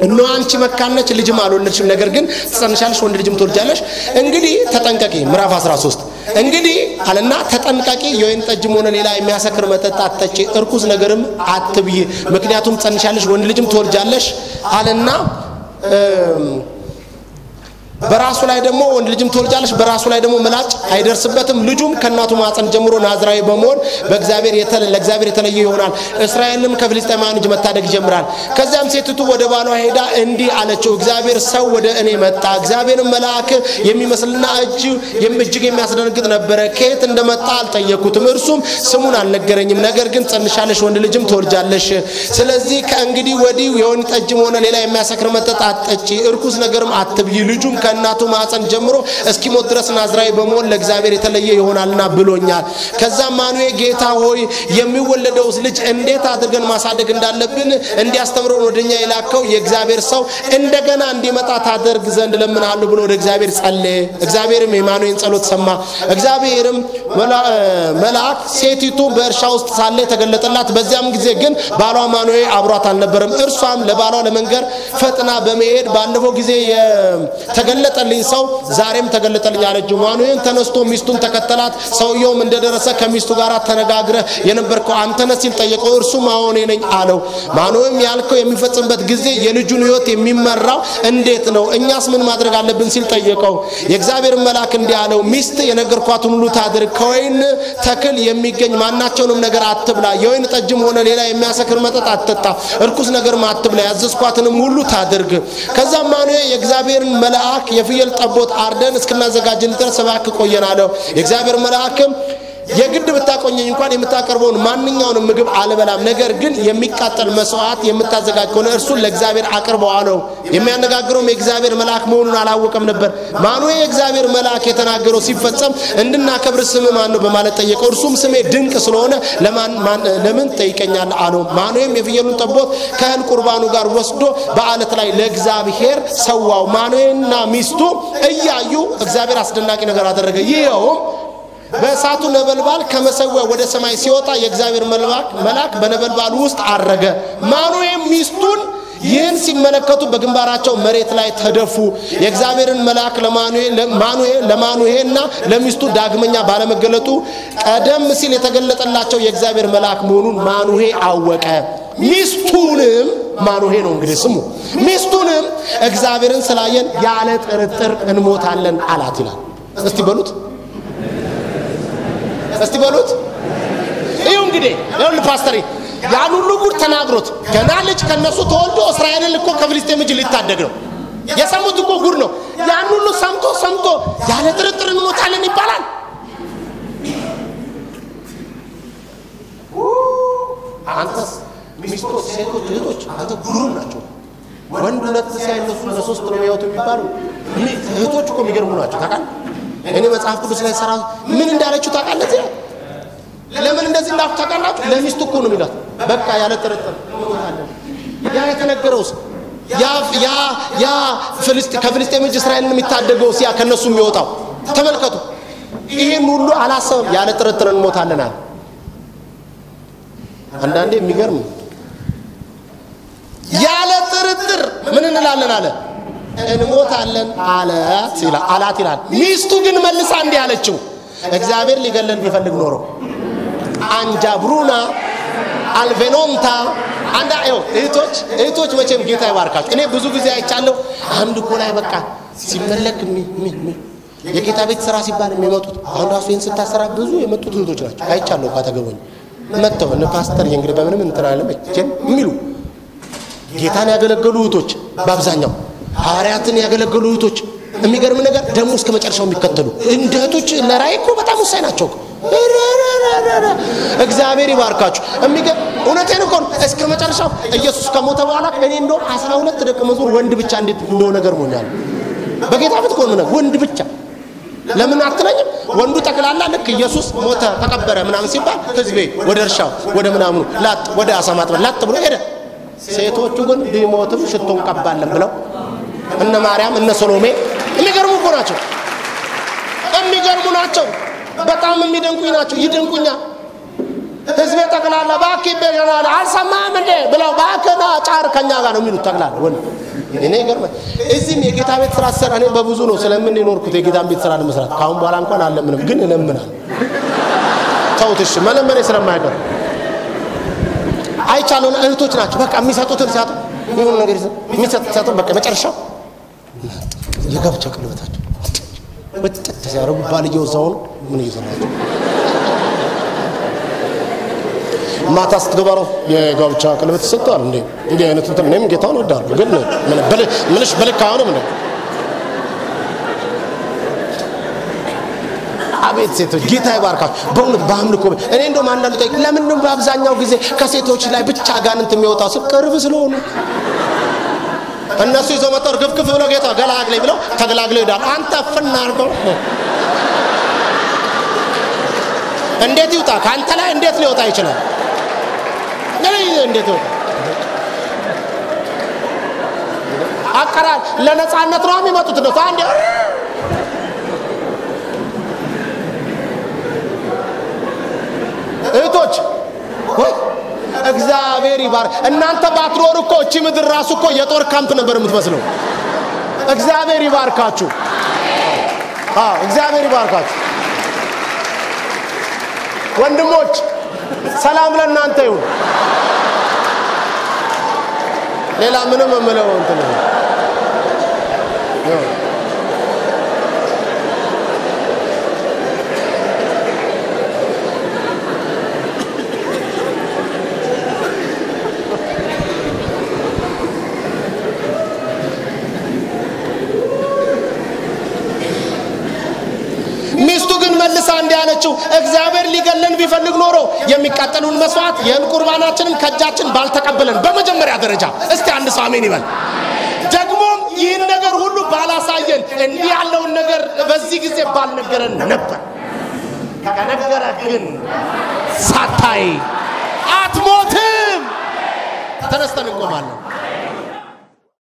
A: እነሆ አንቺ መካን ነች፣ ልጅም አልወለድሽም፣ ነገር ግን ትጸንሻለሽ፣ ወንድ ልጅም ትወልጃለሽ። እንግዲህ ተጠንቀቂ። ምዕራፍ 13 እንግዲህ አለና ተጠንቀቂ፣ የወይን ጠጅም ሆነ ሌላ የሚያሰክር መጠጥ አትጠጪ፣ እርኩስ ነገርም አትብይ፣ ምክንያቱም ትጸንሻለሽ፣ ወንድ ልጅም ትወልጃለሽ አለና በራሱ ላይ ደግሞ ወንድ ልጅም ትወልጃለሽ፣ በራሱ ላይ ደግሞ ምላጭ አይደርስበትም። ልጁም ከእናቱ ማፀን ጀምሮ ናዝራዊ በመሆን በእግዚአብሔር ለእግዚአብሔር የተለየ ይሆናል። እስራኤልንም ከፍልስጤማውያን እጅ መታደግ ይጀምራል። ከዚያም ሴቲቱ ወደ ባሏ ሄዳ እንዲህ አለችው፣ እግዚአብሔር ሰው ወደ እኔ መጣ። እግዚአብሔርን መልአክ የሚመስልና እጅ እጅግ የሚያስደነግጥ ነበረ። ከየት እንደመጣ አልጠየኩትም፣ እርሱም ስሙን አልነገረኝም። ነገር ግን ጸንሻለሽ፣ ወንድ ልጅም ትወልጃለሽ። ስለዚህ ከእንግዲህ ወዲህ የወይን ጠጅም ሆነ ሌላ የሚያሰክር መጠጥ አትጠጪ፣ እርኩስ ነገርም አትብይ። ልጁም ከእናቱ ማፀን ጀምሮ እስኪሞት ድረስ ናዝራዊ በመሆን ለእግዚአብሔር የተለየ ይሆናልና ብሎኛል። ከዛም ማኑኤ ጌታ ሆይ የሚወለደውስ ልጅ እንዴት አድርገን ማሳደግ እንዳለብን እንዲያስተምረውን ወደኛ የላከው የእግዚአብሔር ሰው እንደገና እንዲመጣ ታደርግ ዘንድ ለምናሉ ብሎ ወደ እግዚአብሔር ጸለየ። እግዚአብሔርም የማኑኤን ጸሎት ሰማ። እግዚአብሔርም መልአክ ሴቲቱ በእርሻ ውስጥ ሳለ ተገለጠላት። በዚያም ጊዜ ግን ባሏ ማኑኤ አብሯት አልነበረም። እርሷም ለባሏ ለመንገር ፈጥና በመሄድ ባለፈው ጊዜ የተገለጠልኝ ሰው ዛሬም ተገለጠልኝ አለችው። ማኑኤም ተነስቶ ሚስቱን ተከተላት። ሰውየውም እንደደረሰ ከሚስቱ ጋር ተነጋግረ የነበርከው አንተ ነህ ሲል ጠየቀው። አዎን እኔ ነኝ አለው። ማኑኤም ያልከው የሚፈጽምበት ጊዜ የልጁን ሕይወት የሚመራው እንዴት ነው? እኛስ ምን ማድረግ አለብን ሲል ጠየቀው። የእግዚአብሔር መልአክ እንዲህ አለው፣ ሚስት የነገርኳትን ሁሉ ታድርግ። ከወይን ተክል የሚገኝ ማናቸውንም ነገር አትብላ። የወይን ጠጅም ሆነ ሌላ የሚያሰክር መጠጥ አትጠጣ። እርኩስ ነገርም አትብላ። ያዘዝኳትንም ሁሉ ታድርግ። ከዛም ማኑኤ የእግዚአብሔርን መልአክ የፍየል ጠቦት አርደን እስክናዘጋጅን ድረስ እባክህ ቆየን አለው። የእግዚአብሔር መልአክም የግድ ብታቆኘኝ እንኳን የምታቀርበውን ማንኛውንም ምግብ አልበላም፣ ነገር ግን የሚቃጠል መስዋዕት የምታዘጋጅ ከሆነ እርሱን ለእግዚአብሔር አቅርበው አለው። የሚያነጋግረውም የእግዚአብሔር መልአክ መሆኑን አላወቀም ነበር። ማኑኤ የእግዚአብሔር መልአክ የተናገረው ሲፈጸም እንድናከብር ስም ማን ነው በማለት ጠየቀው። እርሱም ስሜ ድንቅ ስለሆነ ለምን ጠይቀኛል አለው። ማኑኤም የፍየሉን ጠቦት ከእህል ቁርባኑ ጋር ወስዶ በአለት ላይ ለእግዚአብሔር ሰዋው። ማኑኤና ሚስቱ እያዩ እግዚአብሔር አስደናቂ ነገር አደረገ። ይኸውም በእሳቱ ነበልባል ከመሰዊያ ወደ ሰማይ ሲወጣ የእግዚአብሔር መልአክ በነበልባሉ ውስጥ አረገ። ማኑኤም ሚስቱን ይህን ሲመለከቱ በግንባራቸው መሬት ላይ ተደፉ። የእግዚአብሔርን መልአክ ለማኑሄና ለሚስቱ ዳግመኛ ባለመገለጡ ቀደም ሲል የተገለጠላቸው የእግዚአብሔር መልአክ መሆኑን ማኑሄ አወቀ። ሚስቱንም ማኑሄ ነው እንግዲህ ስሙ። ሚስቱንም እግዚአብሔርን ስላየን ያለ ጥርጥር እንሞታለን አላት ይላል። እስቲ በሉት እስቲ በሉት። ይኸው እንግዲህ ይኸውልህ ፓስተር ያን ሁሉ ጉድ ተናግሮት ገና ልጅ ከነሱ ተወልዶ እስራኤልን እኮ ከፍልስጤም እጅ ሊታደግ ነው። የሰሙት እኮ ጉድ ነው። ያን ሁሉ ሰምቶ ሰምቶ ያለ ጥርጥር እንሞታለን ይባላል። አንተስ ሚስቶች፣ ሴቶች፣ እህቶች አንተ ጉሩም ናቸው። ወንድ ሁለት ሲያይ እነሱ ለሶስት ነው የሚያዩት የሚባሉ እህቶች እኮ የሚገርሙ ናቸው። ታውቃለህ እኔ መጽሐፍ ቅዱስ ላይ ሰራ ምን እንዳለችው ታውቃለህ? ለምን እንደዚህ እንዳልኩ ታውቃላችሁ? ለሚስቱ እኮ ነው የሚላት። በቃ ያለ ጥርጥር ያ የተነገረውስ ያ ያ ያ ከፍልስጤም እጅ እስራኤልን የሚታደገው ሲያ ከነሱ የሚወጣው ተመልከቱ። ይህን ሁሉ አላሰብም። ያለ ጥርጥር እንሞታለን አለ። አንዳንዴ የሚገርም ያለ ጥርጥር ምን እንላለን አለ እንሞታለን አላት ይላል አላት ይላል። ሚስቱ ግን መልሳ እንዲህ አለችው፣ እግዚአብሔር ሊገለን ቢፈልግ ኖሮ አንጃ ብሩና አልቬኖንታ አንዳ ይኸው እህቶች እህቶች መቼም ጌታ ይባርካችሁ። እኔ ብዙ ጊዜ አይቻለሁ። አንድ እኮ ላይ በቃ ሲመለክ የጌታ ቤት ስራ ሲባል የሚመጡት አሁን ራሱ ይህን ስታሰራ ብዙ የመጡት እህቶች ናቸው። አይቻለሁ ካተገቦኝ መጥተው እነ ፓስተር እንግዲህ በምንም እንትናለ መቼም የሚሉ ጌታን ያገለገሉ እህቶች በአብዛኛው ሐዋርያትን ያገለገሉ እህቶች የሚገርም ነገር ደግሞ እስከ መጨረሻው የሚከተሉ እንደ እህቶች ለራእይ እኮ በጣም ወሳኝ ናቸው። እግዚአብሔር ይባርካችሁ። እውነቴን እኮ እስከ መጨረሻው ኢየሱስ ከሞተ በኋላ እኔ እንደውም አስራ ሁለት ደቀ መዝሙር ወንድ ብቻ እንዴት እንደሆነ ገርሞኛል። በጌታ ፊት እኮ ነው ወንድ ብቻ ለምን አትለኝም? ወንዱ ጠቅላላ ልክ ኢየሱስ ሞተ ተቀበረ ምናምን ሲባል ህዝቤ ወደ እርሻው ወደ ምናምኑ ላጥ ወደ አሳ ማጥመድ ላጥ ብሎ ሄደ። ሴቶቹ ግን ቢሞትም ሽቶ እንቀባለን ብለው እነ ማርያም እነ ሰሎሜ የሚገርሙ እኮ ናቸው። የሚገርሙ ናቸው። በጣም የሚደንቁኝ ናቸው። ይደንቁኛል። ህዝቤ ጠቅላላ እባክህ ይቤዠናል አልሰማህም እንዴ ብለው እባክህና ጫር ከኛ ጋር ነው የሚሉት ጠቅላላ ወንድ እኔ ይገርማል። እዚህም የጌታ ቤት ስራ ስሰራ እኔ በብዙ ነው ስለምን የኖርኩት የጌታን ቤት ስራ ለመስራት ከአሁን በኋላ እንኳን አለምንም፣ ግን እለምናል። ተውት መለመኔ ስለማይቀር አይቻለሁ። እህቶች ናቸው በቃ የሚሰጡትን ሲያጡ የሆነ ነገር የሚሰጡት በቃ መጨረሻው የጋብቻ ቀለበታቸው በጥጥ ሲያደርጉ ባልየው እዛው ነው። ምን እየሰራቸው ማታ ስትገባ የጋብቻ ቀለበት ይሰጠዋል እንዴ? እንዲህ አይነት እንትን እኔም ጌታውን እወዳለሁ፣ ግን ምንሽ በልክ አይሆንም እንዴ? አቤት ሴቶች ጌታ ይባርካችሁ። በእውነት በአምልኮ እኔ እንደውም አንዳንዱ ጠይቅ ለምን በአብዛኛው ጊዜ ከሴቶች ላይ ብቻ አጋንንት የሚወጣው ስል ቅርብ ስለሆኑ እነሱ ይዘው መጠር ግፍግፍ ብለው ጌታ ገላግለኝ ብለው ተገላግለው ይሄዳሉ። አንተ ፍና አድርገው እንዴት ይውጣ? ከአንተ ላይ እንዴት ሊወጣ ይችላል? እንዴት? አቀራል ለነፃነት ነው የሚመጡት ነው አንዴ እህቶች ወይ እግዚአብሔር ይባርክ። እናንተ ባትኖር እኮ እቺ ምድር ራሱ እኮ የጦር ካምፕ ነበር የምትመስለው። እግዚአብሔር ይባርካችሁ። አዎ እግዚአብሔር ይባርካችሁ። ወንድሞች ሰላም ለእናንተ ይሁን። ሌላ ምንም የምለው እንትን የለም። ይሁን። ሚስቱ ግን መልሳ እንዲህ አለችው፣ እግዚአብሔር ሊገለን ቢፈልግ ኖሮ የሚቃጠሉን መስዋዕት የእህል ቁርባናችንን ከእጃችን ባልተቀበለን። በመጀመሪያ ደረጃ እስቲ አንድ ሰው አሜን ይበል። ደግሞም ይህን ነገር ሁሉ ባላሳየን፣ እንዲህ ያለውን ነገር በዚህ ጊዜ ባልነገረን ነበር። ከነገረ ግን ሳታይ አትሞትም። ተነስተን እንቆማለን።